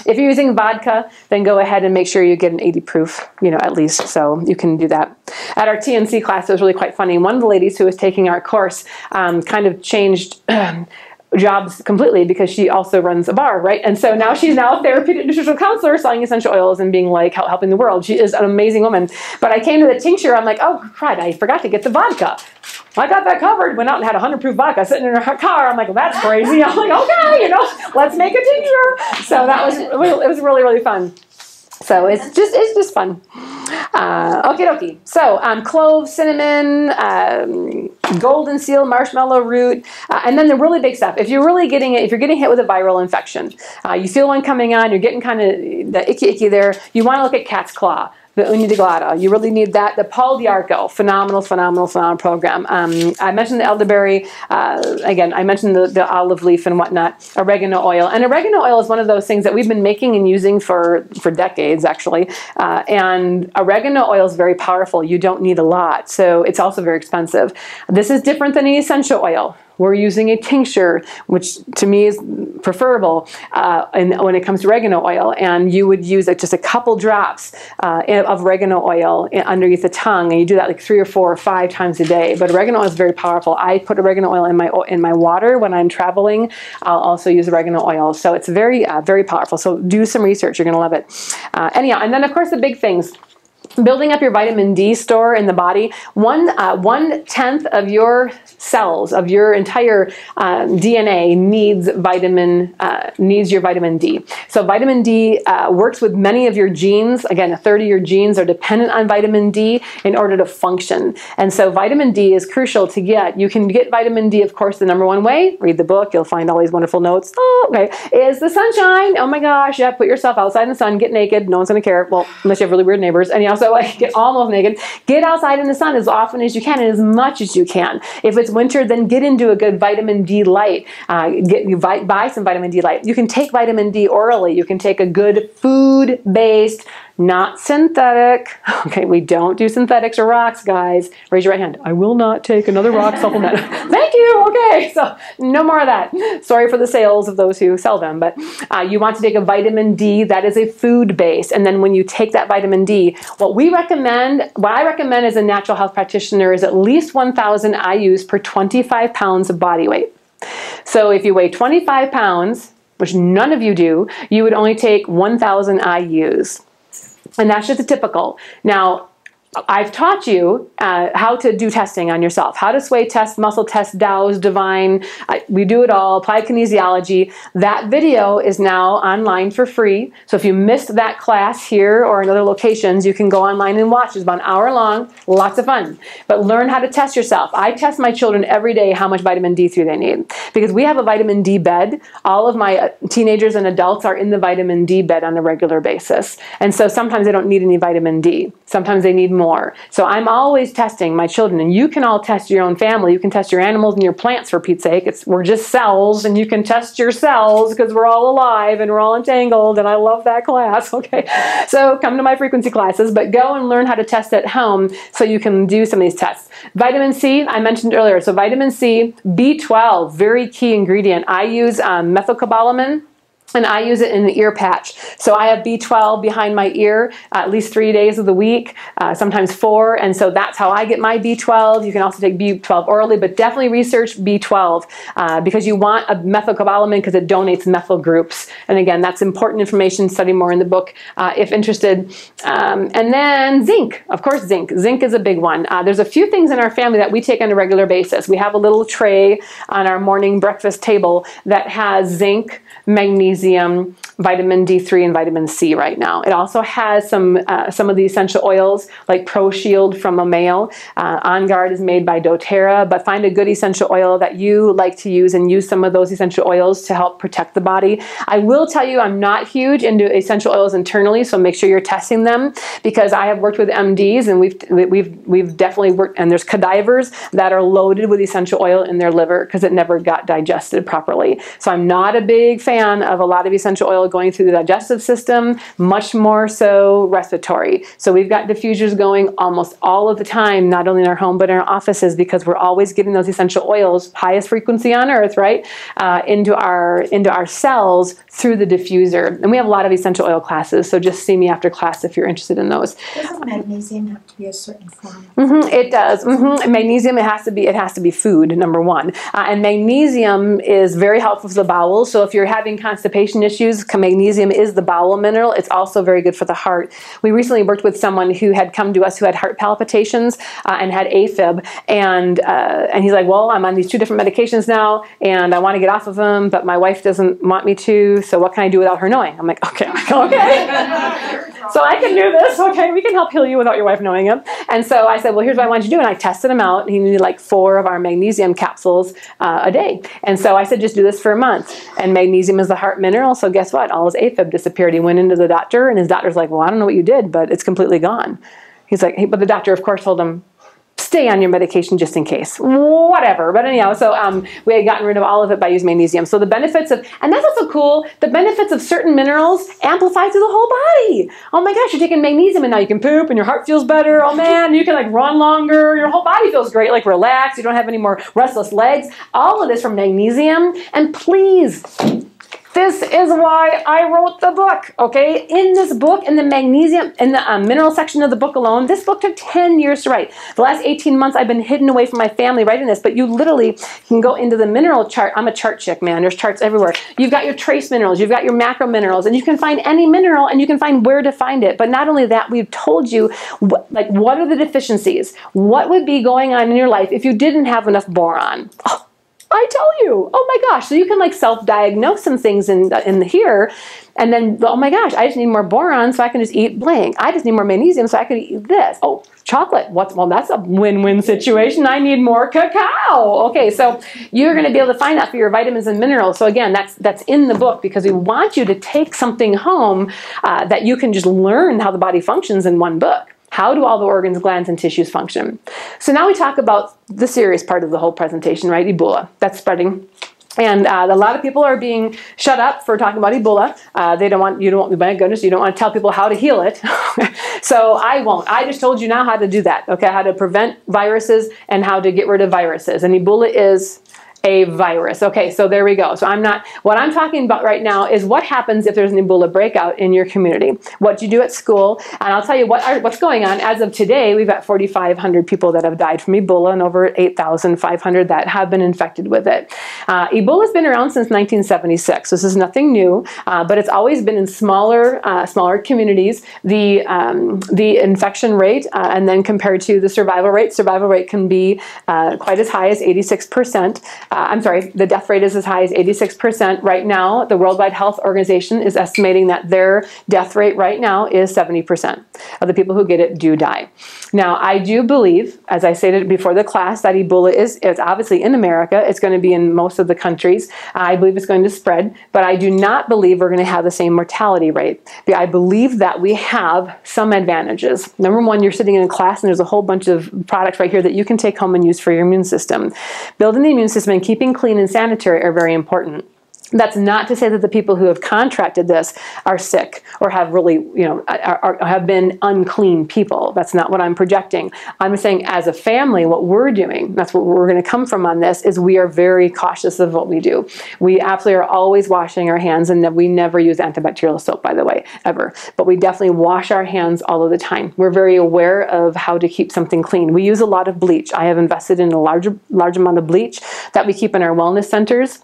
If you're using vodka, then go ahead and make sure you get an 80 proof, you know, at least, so you can do that. At our TNC class, it was really quite funny. One of the ladies who was taking our course um, kind of changed [clears throat] jobs completely because she also runs a bar, right? And so now she's now a therapeutic nutritional counselor selling essential oils and being like helping the world. She is an amazing woman. But I came to the tincture, I'm like, oh, crud, I forgot to get the vodka. I got that covered. Went out and had a 100 proof vodka sitting in her car. I'm like, well, that's crazy. [laughs] I'm like, okay, you know, let's make a tincture. So that was, it was really, really fun. So it's just, it's just fun. Uh, okay, dokie. So, um, clove, cinnamon, um, golden seal, marshmallow root, uh, and then the really big stuff. If you're really getting it, if you're getting hit with a viral infection, uh, you feel one coming on, you're getting kind of the icky icky there, you want to look at cat's claw the Uña de gato. You really need that. The Pau d'arco, phenomenal, phenomenal, phenomenal program. Um, I mentioned the elderberry. Uh, again, I mentioned the, the, olive leaf and whatnot. Oregano oil. And oregano oil is one of those things that we've been making and using for, for decades, actually. Uh, and oregano oil is very powerful. You don't need a lot. So it's also very expensive. This is different than an essential oil. We're using a tincture, which to me is preferable uh, and when it comes to oregano oil. And you would use just a couple drops uh, of oregano oil underneath the tongue, and you do that like three or four or five times a day. But oregano oil is very powerful. I put oregano oil in my in my water when I'm traveling. I'll also use oregano oil, so it's very uh, very powerful. So do some research; you're going to love it. Uh, anyhow, and then of course the big things building up your vitamin D store in the body. One uh, one tenth of your cells of your entire uh, DNA needs vitamin uh, needs your vitamin D. So vitamin D uh, works with many of your genes. Again, a third of your genes are dependent on vitamin D in order to function. And so vitamin D is crucial to get. You can get vitamin D, of course, the number one way. Read the book. You'll find all these wonderful notes. Oh, okay. Is the sunshine. Oh my gosh. Yeah. Put yourself outside in the sun. Get naked. No one's going to care. Well, unless you have really weird neighbors. And you also like get almost naked. Get outside in the sun as often as you can and as much as you can. If it's winter, then get into a good vitamin D light. Uh, get you buy some vitamin D light. You can take vitamin D orally. You can take a good food-based not synthetic. [laughs] Okay, we don't do synthetics or rocks, guys. Raise your right hand. I will not take another rock [laughs] supplement. [laughs] Thank you. Okay, so no more of that. Sorry for the sales of those who sell them, but uh, you want to take a vitamin D that is a food base. And then when you take that vitamin D, what we recommend, what I recommend as a natural health practitioner is at least 1,000 IUs per 25 pounds of body weight. So if you weigh 25 pounds, which none of you do, you would only take 1,000 IUs. And that's just typical. Now, I've taught you uh, how to do testing on yourself, how to sway test, muscle test, DAOs, Divine. I, we do it all, applied kinesiology. That video is now online for free. So if you missed that class here or in other locations, you can go online and watch. It's about an hour long, lots of fun. But learn how to test yourself. I test my children every day how much vitamin D3 they need because we have a vitamin D bed. All of my uh, teenagers and adults are in the vitamin D bed on a regular basis. And so sometimes they don't need any vitamin D. Sometimes they need more. So I'm always testing my children, and you can all test your own family. You can test your animals and your plants for Pete's sake. It's, we're just cells, and you can test your cells because we're all alive and we're all entangled, and I love that class. [laughs] Okay, so come to my frequency classes, but go and learn how to test at home so you can do some of these tests. Vitamin C, I mentioned earlier. So vitamin C, B12, very key ingredient. I use um, methylcobalamin and I use it in the ear patch. So I have B12 behind my ear at least three days of the week, uh, sometimes four, and so that's how I get my B12. You can also take B12 orally, but definitely research B12 uh, because you want a methylcobalamin because it donates methyl groups. And again, that's important information. Study more in the book uh, if interested. Um, and then zinc, of course, zinc. Zinc is a big one. Uh, there's a few things in our family that we take on a regular basis. We have a little tray on our morning breakfast table that has zinc, magnesium, vitamin D3 and vitamin C right now. It also has some uh, some of the essential oils like Pro Shield from Amale. Uh, On Guard is made by doTERRA, but find a good essential oil that you like to use and use some of those essential oils to help protect the body. I will tell you I'm not huge into essential oils internally, so make sure you're testing them because I have worked with MDs and we've we've we've definitely worked and there's cadavers that are loaded with essential oil in their liver because it never got digested properly. So I'm not a big fan of a lot of essential oil going through the digestive system, much more so respiratory. So we've got diffusers going almost all of the time, not only in our home but in our offices because we're always getting those essential oils, highest frequency on earth, right, uh, into our into our cells through the diffuser. And we have a lot of essential oil classes, so just see me after class if you're interested in those. Doesn't magnesium have to be a certain form? Mm-hmm, it does. Mm-hmm. Magnesium, it has to be. It has to be food. Number one, uh, and magnesium is very helpful for the bowels. So if you're having constipation issues, magnesium is the bowel mineral. It's also very good for the heart. We recently worked with someone who had come to us who had heart palpitations uh, and had AFib, and uh, and he's like, well, I'm on these two different medications now, and I want to get off of them, but my wife doesn't want me to. So what can I do without her knowing? I'm like, okay, [laughs] okay. [laughs] so I can do this. Okay, we can help heal you without your wife knowing it. And so I said, well, here's what I want you to do. And I tested him out. He needed like four of our magnesium capsules uh, a day. And so I said, just do this for a month. And magnesium is the heart mineral. So guess what? All his AFib disappeared. He went into the doctor, and his doctor's like, well, I don't know what you did, but it's completely gone. He's like, hey, but the doctor, of course, told him, stay on your medication just in case. Whatever. But anyhow, so um, we had gotten rid of all of it by using magnesium. So the benefits of, and that's also cool, the benefits of certain minerals amplify through the whole body. Oh my gosh, you're taking magnesium and now you can poop and your heart feels better. Oh man, you can like run longer. Your whole body feels great, like relax. You don't have any more restless legs. All of this from magnesium. And please, this is why I wrote the book, okay? In this book, in the magnesium, in the um, mineral section of the book alone, this book took 10 years to write. The last 18 months, I've been hidden away from my family writing this, but you literally can go into the mineral chart. I'm a chart chick, man. There's charts everywhere. You've got your trace minerals, you've got your macro minerals, and you can find any mineral and you can find where to find it. But not only that, we've told you, like, what are the deficiencies? What would be going on in your life if you didn't have enough boron? Oh, I tell you, oh my gosh. So you can like self-diagnose some things in, in here and then, oh my gosh, I just need more boron so I can just eat blank. I just need more magnesium so I can eat this. Oh, chocolate. What's, well, that's a win-win situation. I need more cacao. Okay, so you're going to be able to find that for your vitamins and minerals. So again, that's, that's in the book because we want you to take something home uh, that you can just learn how the body functions in one book. How do all the organs, glands, and tissues function? So now we talk about the serious part of the whole presentation, right? Ebola. That's spreading. And uh, a lot of people are being shut up for talking about Ebola. Uh, they don't want you don't want my goodness you don't want to tell people how to heal it. [laughs] so I won't. I just told you now how to do that. Okay, how to prevent viruses and how to get rid of viruses. And Ebola is a virus. Okay, so there we go. So I'm not, what I'm talking about right now is what happens if there's an Ebola breakout in your community. What do you do at school, and I'll tell you what are, what's going on. As of today, we've got 4,500 people that have died from Ebola and over 8,500 that have been infected with it. Uh, Ebola's been around since 1976. This is nothing new, uh, but it's always been in smaller, uh, smaller communities. The, um, the infection rate, uh, and then compared to the survival rate, survival rate can be uh, quite as high as 86%. Uh, I'm sorry, the death rate is as high as 86%. Right now, the World Wide Health Organization is estimating that their death rate right now is 70% of the people who get it do die. Now, I do believe, as I stated before the class, that Ebola is it's obviously in America. It's going to be in most of the countries. I believe it's going to spread, but I do not believe we're going to have the same mortality rate. I believe that we have some advantages. Number one, you're sitting in a class and there's a whole bunch of products right here that you can take home and use for your immune system. Building the immune system and keeping clean and sanitary are very important. That's not to say that the people who have contracted this are sick or have really, you know, are, are, have been unclean people. That's not what I'm projecting. I'm saying as a family, what we're doing, that's what we're going to come from on this, is we are very cautious of what we do. We absolutely are always washing our hands, and we never use antibacterial soap, by the way, ever. But we definitely wash our hands all of the time. We're very aware of how to keep something clean. We use a lot of bleach. I have invested in a large, large amount of bleach that we keep in our wellness centers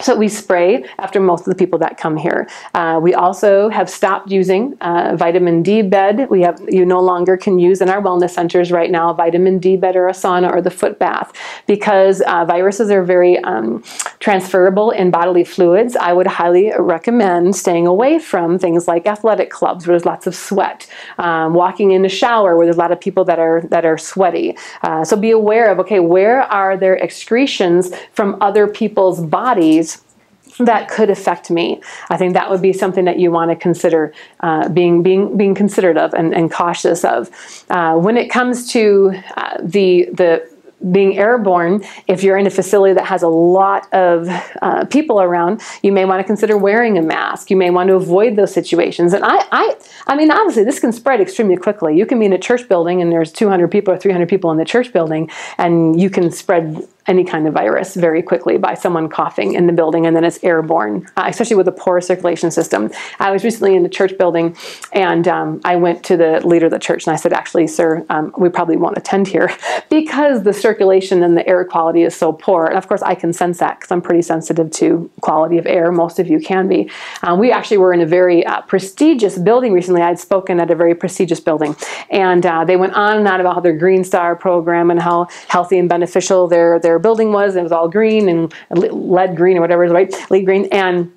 so we spray after most of the people that come here. Uh, we also have stopped using uh, vitamin D bed. We have you no longer can use in our wellness centers right now vitamin D bed or a sauna or the foot bath because uh, viruses are very um, transferable in bodily fluids. I would highly recommend staying away from things like athletic clubs where there's lots of sweat, um, walking in a shower where there's a lot of people that are that are sweaty. Uh, so be aware of okay, where are there excretions from other people's bodies that could affect me. I think that would be something that you want to consider uh, being being being considerate of and, and cautious of. Uh, when it comes to uh, the the being airborne, if you're in a facility that has a lot of uh, people around, you may want to consider wearing a mask. You may want to avoid those situations. And I, I, I mean, obviously, this can spread extremely quickly. You can be in a church building and there's 200 people or 300 people in the church building, and you can spread any kind of virus very quickly by someone coughing in the building and then it's airborne, uh, especially with a poor circulation system. I was recently in a church building and um, I went to the leader of the church and I said, actually, sir, um, we probably won't attend here [laughs] because the circulation and the air quality is so poor. And of course, I can sense that because I'm pretty sensitive to quality of air. Most of you can be. Um, we actually were in a very uh, prestigious building recently. I had spoken at a very prestigious building and uh, they went on and on about how their Green Star program and how healthy and beneficial their, their their building was. It was all green and LEED green or whatever, is right? LEED green. And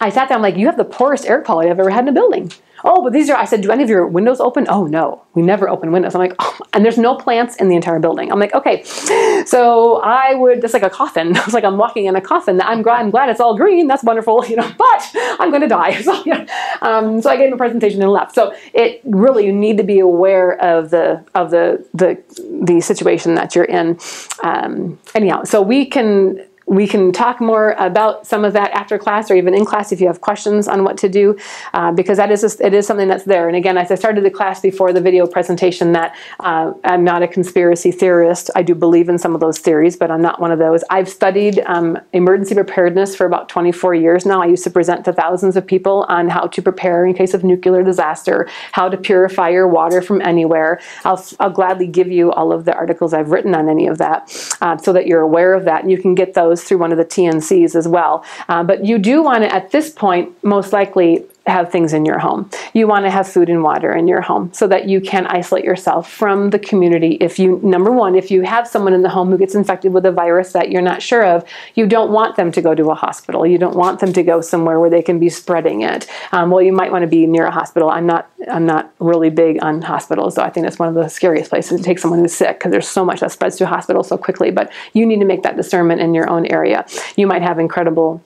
I sat I'm like, you have the poorest air quality I've ever had in a building. Oh, but these are, I said, do any of your windows open? Oh, no, we never open windows. I'm like, oh, and there's no plants in the entire building. I'm like, okay, so I would, it's like a coffin. [laughs] It's like I'm walking in a coffin. I'm, glad, I'm glad it's all green. That's wonderful, [laughs] you know, but I'm going to die. [laughs] So, yeah. Um, so I gave him a presentation and left. So it really, you need to be aware of the, of the, the, the situation that you're in. Um, anyhow, so we can, we can talk more about some of that after class or even in class if you have questions on what to do uh, because that is a, it is something that's there. And again as I started the class before the video presentation that uh, I'm not a conspiracy theorist. I do believe in some of those theories but I'm not one of those. I've studied um, emergency preparedness for about 24 years now. I used to present to thousands of people on how to prepare in case of nuclear disaster how to purify your water from anywhere. I'll, I'll gladly give you all of the articles I've written on any of that uh, so that you're aware of that. And you can get those through one of the TNCs as well. Uh, but you do want to, at this point, most likely have things in your home. You want to have food and water in your home so that you can isolate yourself from the community. If you, number one, if you have someone in the home who gets infected with a virus that you're not sure of, you don't want them to go to a hospital. You don't want them to go somewhere where they can be spreading it. Um, well, you might want to be near a hospital. I'm not, I'm not really big on hospitals, so I think that's one of the scariest places to take someone who's sick because there's so much that spreads to a hospital so quickly. But you need to make that discernment in your own area. You might have incredible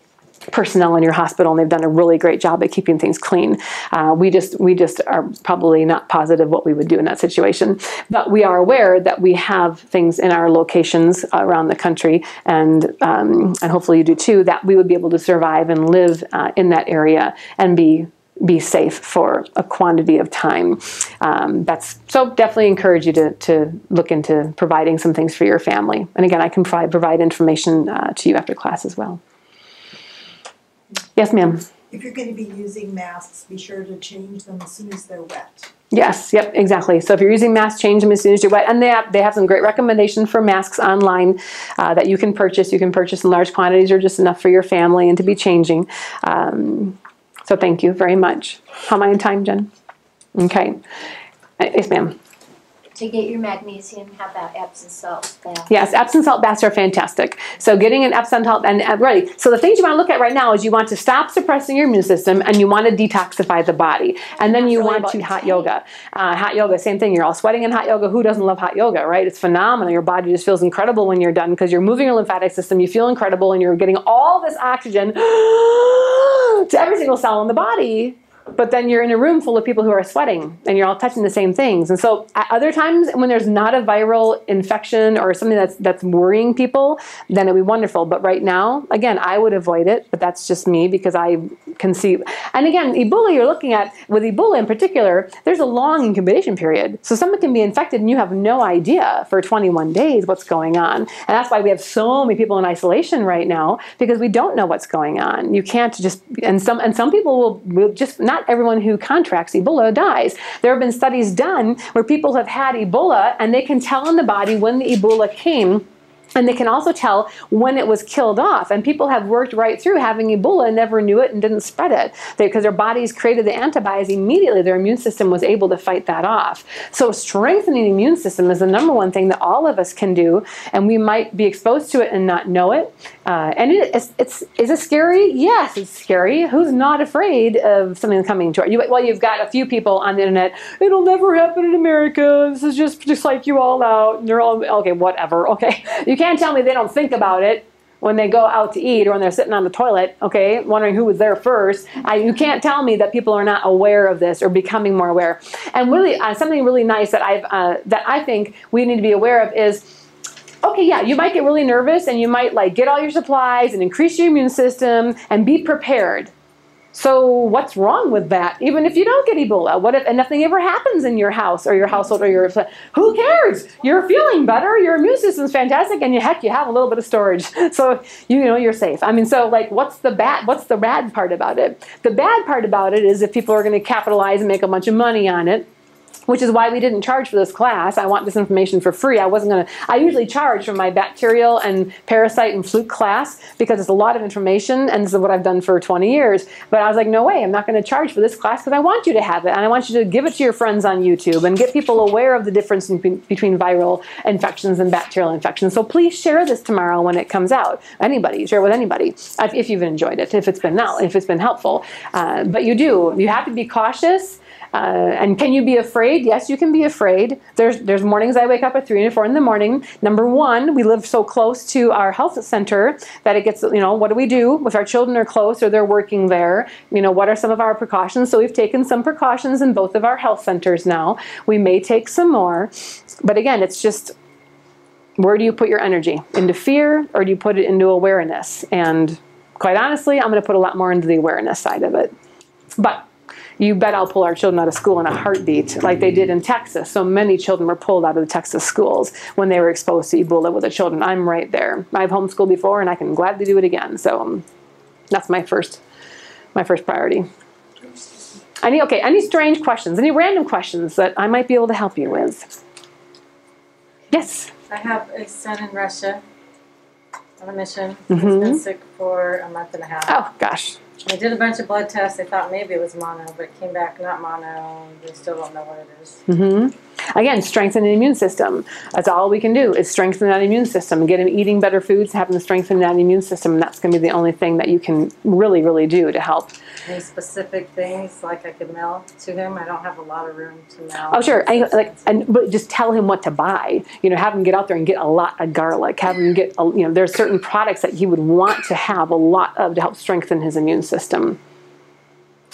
personnel in your hospital and they've done a really great job at keeping things clean. Uh, we just we just are probably not positive what we would do in that situation, but we are aware that we have things in our locations around the country, and um, and hopefully you do too. That we would be able to survive and live uh, in that area and be be safe for a quantity of time. Um, that's so definitely encourage you to, to look into providing some things for your family. And again, I can provide, provide information uh, to you after class as well. Yes, ma'am. If you're going to be using masks, be sure to change them as soon as they're wet. Yes, yep, exactly. So if you're using masks, change them as soon as you're wet. And they have, they have some great recommendations for masks online uh, that you can purchase. You can purchase in large quantities or just enough for your family and to be changing. Um, so thank you very much. How am I in time, Jen? Okay. Uh, yes, ma'am. To get your magnesium, how about Epsom salt baths? Yes, Epsom salt baths are fantastic. So getting an Epsom salt and uh. So the things you want to look at right now is you want to stop suppressing your immune system and you want to detoxify the body. And then you want to hot yoga. Uh, hot yoga, same thing. You're all sweating in hot yoga. Who doesn't love hot yoga, right? It's phenomenal. Your body just feels incredible when you're done because you're moving your lymphatic system. You feel incredible and you're getting all this oxygen [gasps] to every single cell in the body but then you're in a room full of people who are sweating and you're all touching the same things. And so at other times when there's not a viral infection or something that's that's worrying people, then it'd be wonderful. But right now, again, I would avoid it, but that's just me because I can see and again, Ebola you're looking at with Ebola in particular, there's a long incubation period. So someone can be infected and you have no idea for 21 days what's going on. And that's why we have so many people in isolation right now because we don't know what's going on. You can't just and some and some people will, will just not not everyone who contracts Ebola dies. There have been studies done where people have had Ebola and they can tell in the body when the Ebola came and they can also tell when it was killed off. And people have worked right through having Ebola never knew it and didn't spread it because their bodies created the antibodies immediately. Their immune system was able to fight that off. So strengthening the immune system is the number one thing that all of us can do. And we might be exposed to it and not know it. Uh, and it, it's, it's, is it scary? Yes, it's scary. Who's not afraid of something coming to you? Well, you've got a few people on the internet. It'll never happen in America. This is just just like you all out. And they're all okay. Whatever. Okay, [laughs] you can't tell me they don't think about it when they go out to eat or when they're sitting on the toilet, okay, wondering who was there first. I, you can't tell me that people are not aware of this or becoming more aware. And really, uh, something really nice that I've uh, that I think we need to be aware of is okay, yeah, you might get really nervous and you might like get all your supplies and increase your immune system and be prepared. So what's wrong with that? Even if you don't get Ebola, what if and nothing ever happens in your house or your household or your who cares? You're feeling better, your immune system's fantastic, and you heck you have a little bit of storage. [laughs] So you know you're safe. I mean, so like what's the bad what's the bad part about it? The bad part about it is if people are gonna capitalize and make a bunch of money on it which is why we didn't charge for this class. I want this information for free. I wasn't going to, I usually charge for my bacterial and parasite and fluke class because it's a lot of information and this is what I've done for 20 years. But I was like, no way, I'm not going to charge for this class because I want you to have it and I want you to give it to your friends on YouTube and get people aware of the difference in, between viral infections and bacterial infections. So please share this tomorrow when it comes out. Anybody, share it with anybody if, if you've enjoyed it, if it's been, if it's been helpful. Uh, but you do, you have to be cautious uh, and can you be afraid? Yes, you can be afraid. There's there's mornings I wake up at three and four in the morning. Number one, we live so close to our health center that it gets you know what do we do if our children are close or they're working there? You know what are some of our precautions? So we've taken some precautions in both of our health centers now. We may take some more, but again, it's just where do you put your energy into fear or do you put it into awareness? And quite honestly, I'm going to put a lot more into the awareness side of it. But you bet I'll pull our children out of school in a heartbeat, like they did in Texas. So many children were pulled out of the Texas schools when they were exposed to Ebola with the children. I'm right there. I've homeschooled before, and I can gladly do it again. So um, that's my first, my first priority. Any okay? Any strange questions? Any random questions that I might be able to help you with? Yes. I have a son in Russia on a mission. Mhm. He's been sick for a month and a half. Oh gosh. They did a bunch of blood tests. They thought maybe it was mono, but it came back not mono. They still don't know what it is. hmm Again, strengthen the immune system. That's all we can do is strengthen that immune system. Get him eating better foods, have him strengthen that immune system, and that's going to be the only thing that you can really, really do to help. Any specific things like I could mail to him? I don't have a lot of room to mail. Oh, sure. I, like, and but just tell him what to buy. You know, have him get out there and get a lot of garlic. Have him get, a, you know, there's certain products that he would want to have a lot of to help strengthen his immune system.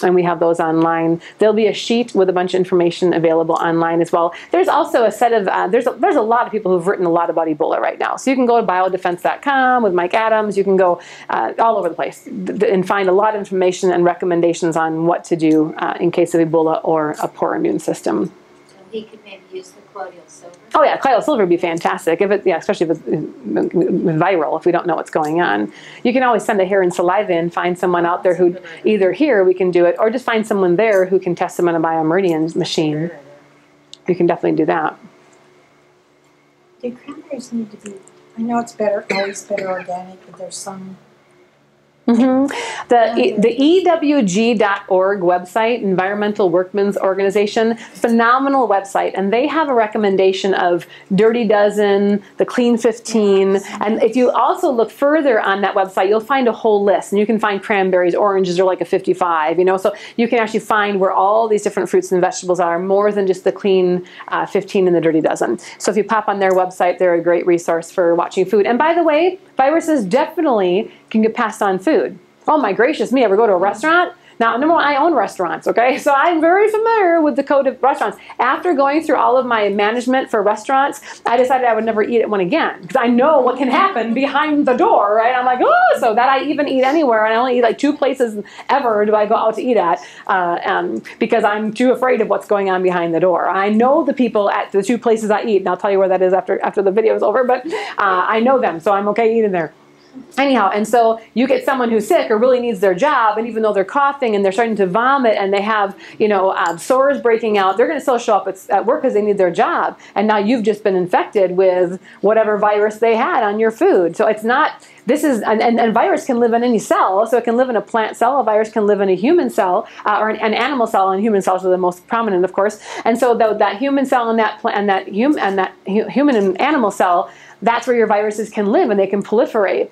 And we have those online. There'll be a sheet with a bunch of information available online as well. There's also a set of uh, there's a, there's a lot of people who've written a lot about Ebola right now. So you can go to biodefense.com with Mike Adams. You can go uh, all over the place and find a lot of information and recommendations on what to do uh, in case of Ebola or a poor immune system. So he could maybe use the silver. Oh yeah, colloidal silver would be fantastic if it, yeah, especially if it's viral. If we don't know what's going on, you can always send a hair and saliva and find someone out there who either here we can do it, or just find someone there who can test them on a biomeridian machine. You can definitely do that. Do cranberries need to be, I know it's better, always better organic, but there's some, hmm The, the EWG.org website, Environmental Workmen's Organization, phenomenal website. And they have a recommendation of Dirty Dozen, the Clean 15. And if you also look further on that website, you'll find a whole list. And you can find cranberries, oranges are like a 55, you know. So you can actually find where all these different fruits and vegetables are, more than just the Clean uh, 15 and the Dirty Dozen. So if you pop on their website, they're a great resource for watching food. And by the way, viruses definitely can get passed on food. Oh my gracious me, ever go to a restaurant? Now, number one, I own restaurants, okay? [laughs] So I'm very familiar with the code of restaurants. After going through all of my management for restaurants, I decided I would never eat at one again because I know what can happen behind the door, right? I'm like, oh, so that I even eat anywhere, and I only eat like two places ever do I go out to eat at uh, um, because I'm too afraid of what's going on behind the door. I know the people at the two places I eat, and I'll tell you where that is after after the video is over, but uh, I know them, so I'm okay eating there. Anyhow, and so you get someone who's sick or really needs their job, and even though they're coughing and they're starting to vomit and they have, you know, uh, sores breaking out, they're going to still show up at, at work because they need their job. And now you've just been infected with whatever virus they had on your food. So it's not, this is, and, and, and virus can live in any cell. So it can live in a plant cell, a virus can live in a human cell, uh, or an, an animal cell, and human cells are the most prominent, of course. And so the, that human cell and that, plant, and that, hum, and that hu- human and animal cell, that's where your viruses can live and they can proliferate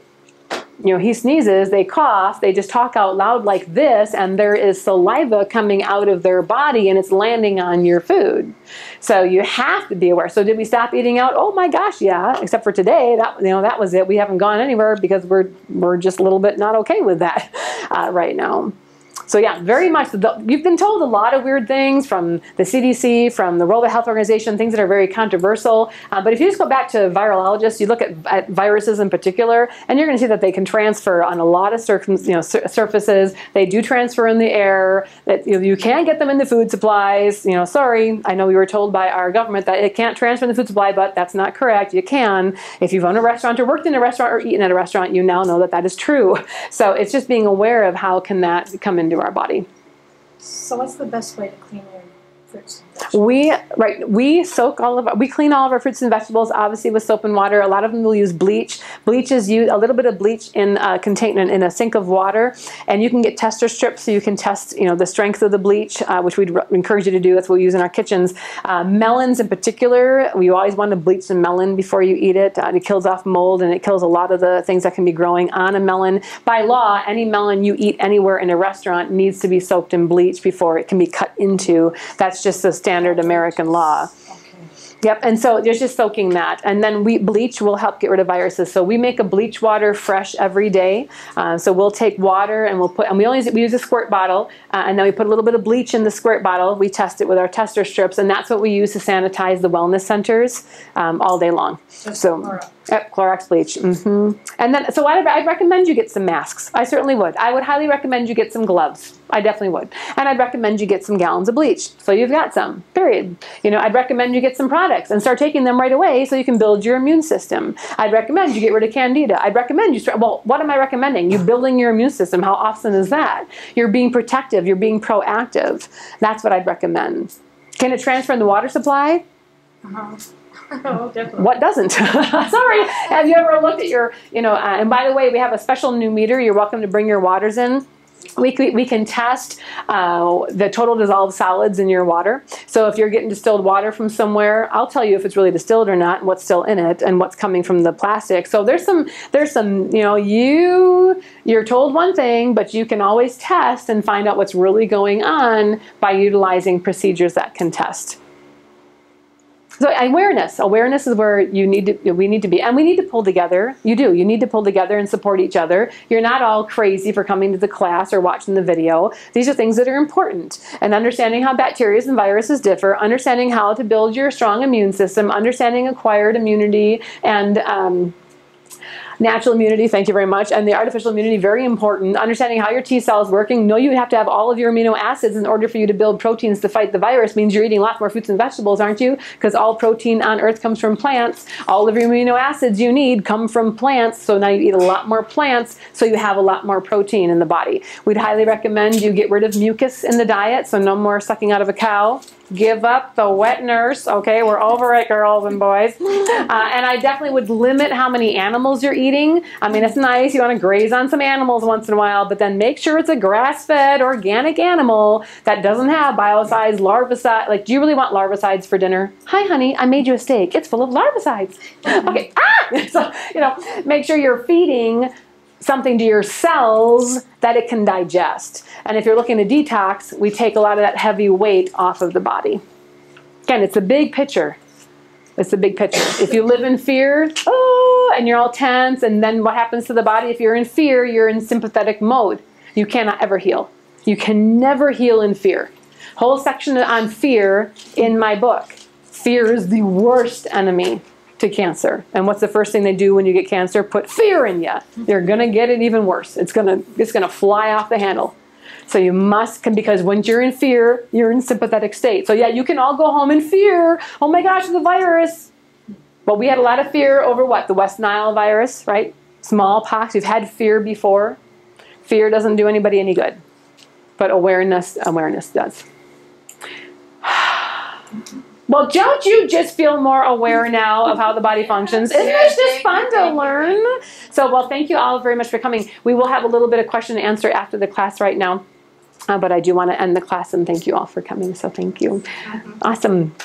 you know, he sneezes, they cough, they just talk out loud like this, and there is saliva coming out of their body and it's landing on your food. So you have to be aware. So did we stop eating out? Oh my gosh, yeah. Except for today, that you know that was it. We haven't gone anywhere because we're we're just a little bit not okay with that [laughs] uh, right now. So yeah, very much. The, you've been told a lot of weird things from the CDC, from the World Health Organization, things that are very controversial. Uh, but if you just go back to virologists, you look at, at viruses in particular, and you're going to see that they can transfer on a lot of circum, you know, sur- surfaces. They do transfer in the air. That you, know, you can get them in the food supplies. You know, sorry, I know we were told by our government that it can't transfer in the food supply, but that's not correct. You can. If you've owned a restaurant or worked in a restaurant or eaten at a restaurant, you now know that that is true. So it's just being aware of how can that come into our body. so what's the best way to clean your fruits We right. We soak all of our, we clean all of our fruits and vegetables, obviously with soap and water. A lot of them will use bleach. Bleach is used a little bit of bleach in a container in a sink of water, and you can get tester strips so you can test you know the strength of the bleach, uh, which we'd encourage you to do. That's what we use in our kitchens. Uh, melons in particular, we always want to bleach the melon before you eat it. Uh, it kills off mold and it kills a lot of the things that can be growing on a melon. By law, any melon you eat anywhere in a restaurant needs to be soaked in bleach before it can be cut into. That's just the standard American law. Yep, and so there's just soaking that, and then we bleach will help get rid of viruses. So we make a bleach water fresh every day. Uh, so we'll take water and we'll put, and we only we use a squirt bottle, uh, and then we put a little bit of bleach in the squirt bottle. We test it with our tester strips, and that's what we use to sanitize the wellness centers um, all day long. So. Yep, Clorox bleach. hmm And then, so I'd, I'd recommend you get some masks. I certainly would. I would highly recommend you get some gloves. I definitely would. And I'd recommend you get some gallons of bleach. So you've got some, period. You know, I'd recommend you get some products and start taking them right away so you can build your immune system. I'd recommend you get rid of candida. I'd recommend you start, well, what am I recommending? You building your immune system. How often is that? You're being protective. You're being proactive. That's what I'd recommend. Can it transfer in the water supply? [laughs] Oh, definitely. What doesn't? [laughs] Sorry. Have you ever looked at your, you know, uh, and by the way, we have a special new meter. You're welcome to bring your waters in. We, we can test uh, the total dissolved solids in your water. So if you're getting distilled water from somewhere, I'll tell you if it's really distilled or not, and what's still in it, and what's coming from the plastic. So there's some there's some you know you you're told one thing, but you can always test and find out what's really going on by utilizing procedures that can test. So awareness, awareness is where you need to, we need to be, and we need to pull together. You do. You need to pull together and support each other. You're not all crazy for coming to the class or watching the video. These are things that are important. And understanding how bacteria and viruses differ, understanding how to build your strong immune system, understanding acquired immunity, and um, natural immunity, thank you very much, and the artificial immunity, very important. Understanding how your T cells working. Know you have to have all of your amino acids in order for you to build proteins to fight the virus. Means you're eating lots more fruits and vegetables, aren't you? Because all protein on Earth comes from plants. All of your amino acids you need come from plants. So now you eat a lot more plants, so you have a lot more protein in the body. We'd highly recommend you get rid of mucus in the diet, so no more sucking out of a cow. Give up the wet nurse. Okay, we're over it, girls and boys. [laughs] Uh, and I definitely would limit how many animals you're eating. I mean, it's nice. You want to graze on some animals once in a while, but then make sure it's a grass fed, organic animal that doesn't have biocides, larvicides. Like, do you really want larvicides for dinner? Hi, honey, I made you a steak. It's full of larvicides. [laughs] Okay, ah! [laughs] So, you know, make sure you're feeding something to your cells that it can digest. And if you're looking to detox, we take a lot of that heavy weight off of the body. Again, it's a big picture. It's a big picture. If you live in fear, oh, and you're all tense, and then what happens to the body? If you're in fear, you're in sympathetic mode. You cannot ever heal. You can never heal in fear. Whole section on fear in my book. Fear is the worst enemy to cancer. And what's the first thing they do when you get cancer? Put fear in you. You're gonna get it even worse. It's gonna it's gonna fly off the handle. So you must, because once you're in fear, you're in sympathetic state. So yeah, you can all go home in fear. Oh my gosh, the virus. But we had a lot of fear over what? The West Nile virus, right? Smallpox. We've had fear before. Fear doesn't do anybody any good. But awareness, awareness does. [sighs] Mm-hmm. Well, don't you just feel more aware now of how the body functions? Isn't Yes, it just fun you, to learn? So, well, thank you all very much for coming. We will have a little bit of question and answer after the class right now. Uh, but I do want to end the class and thank you all for coming. So, thank you. Awesome.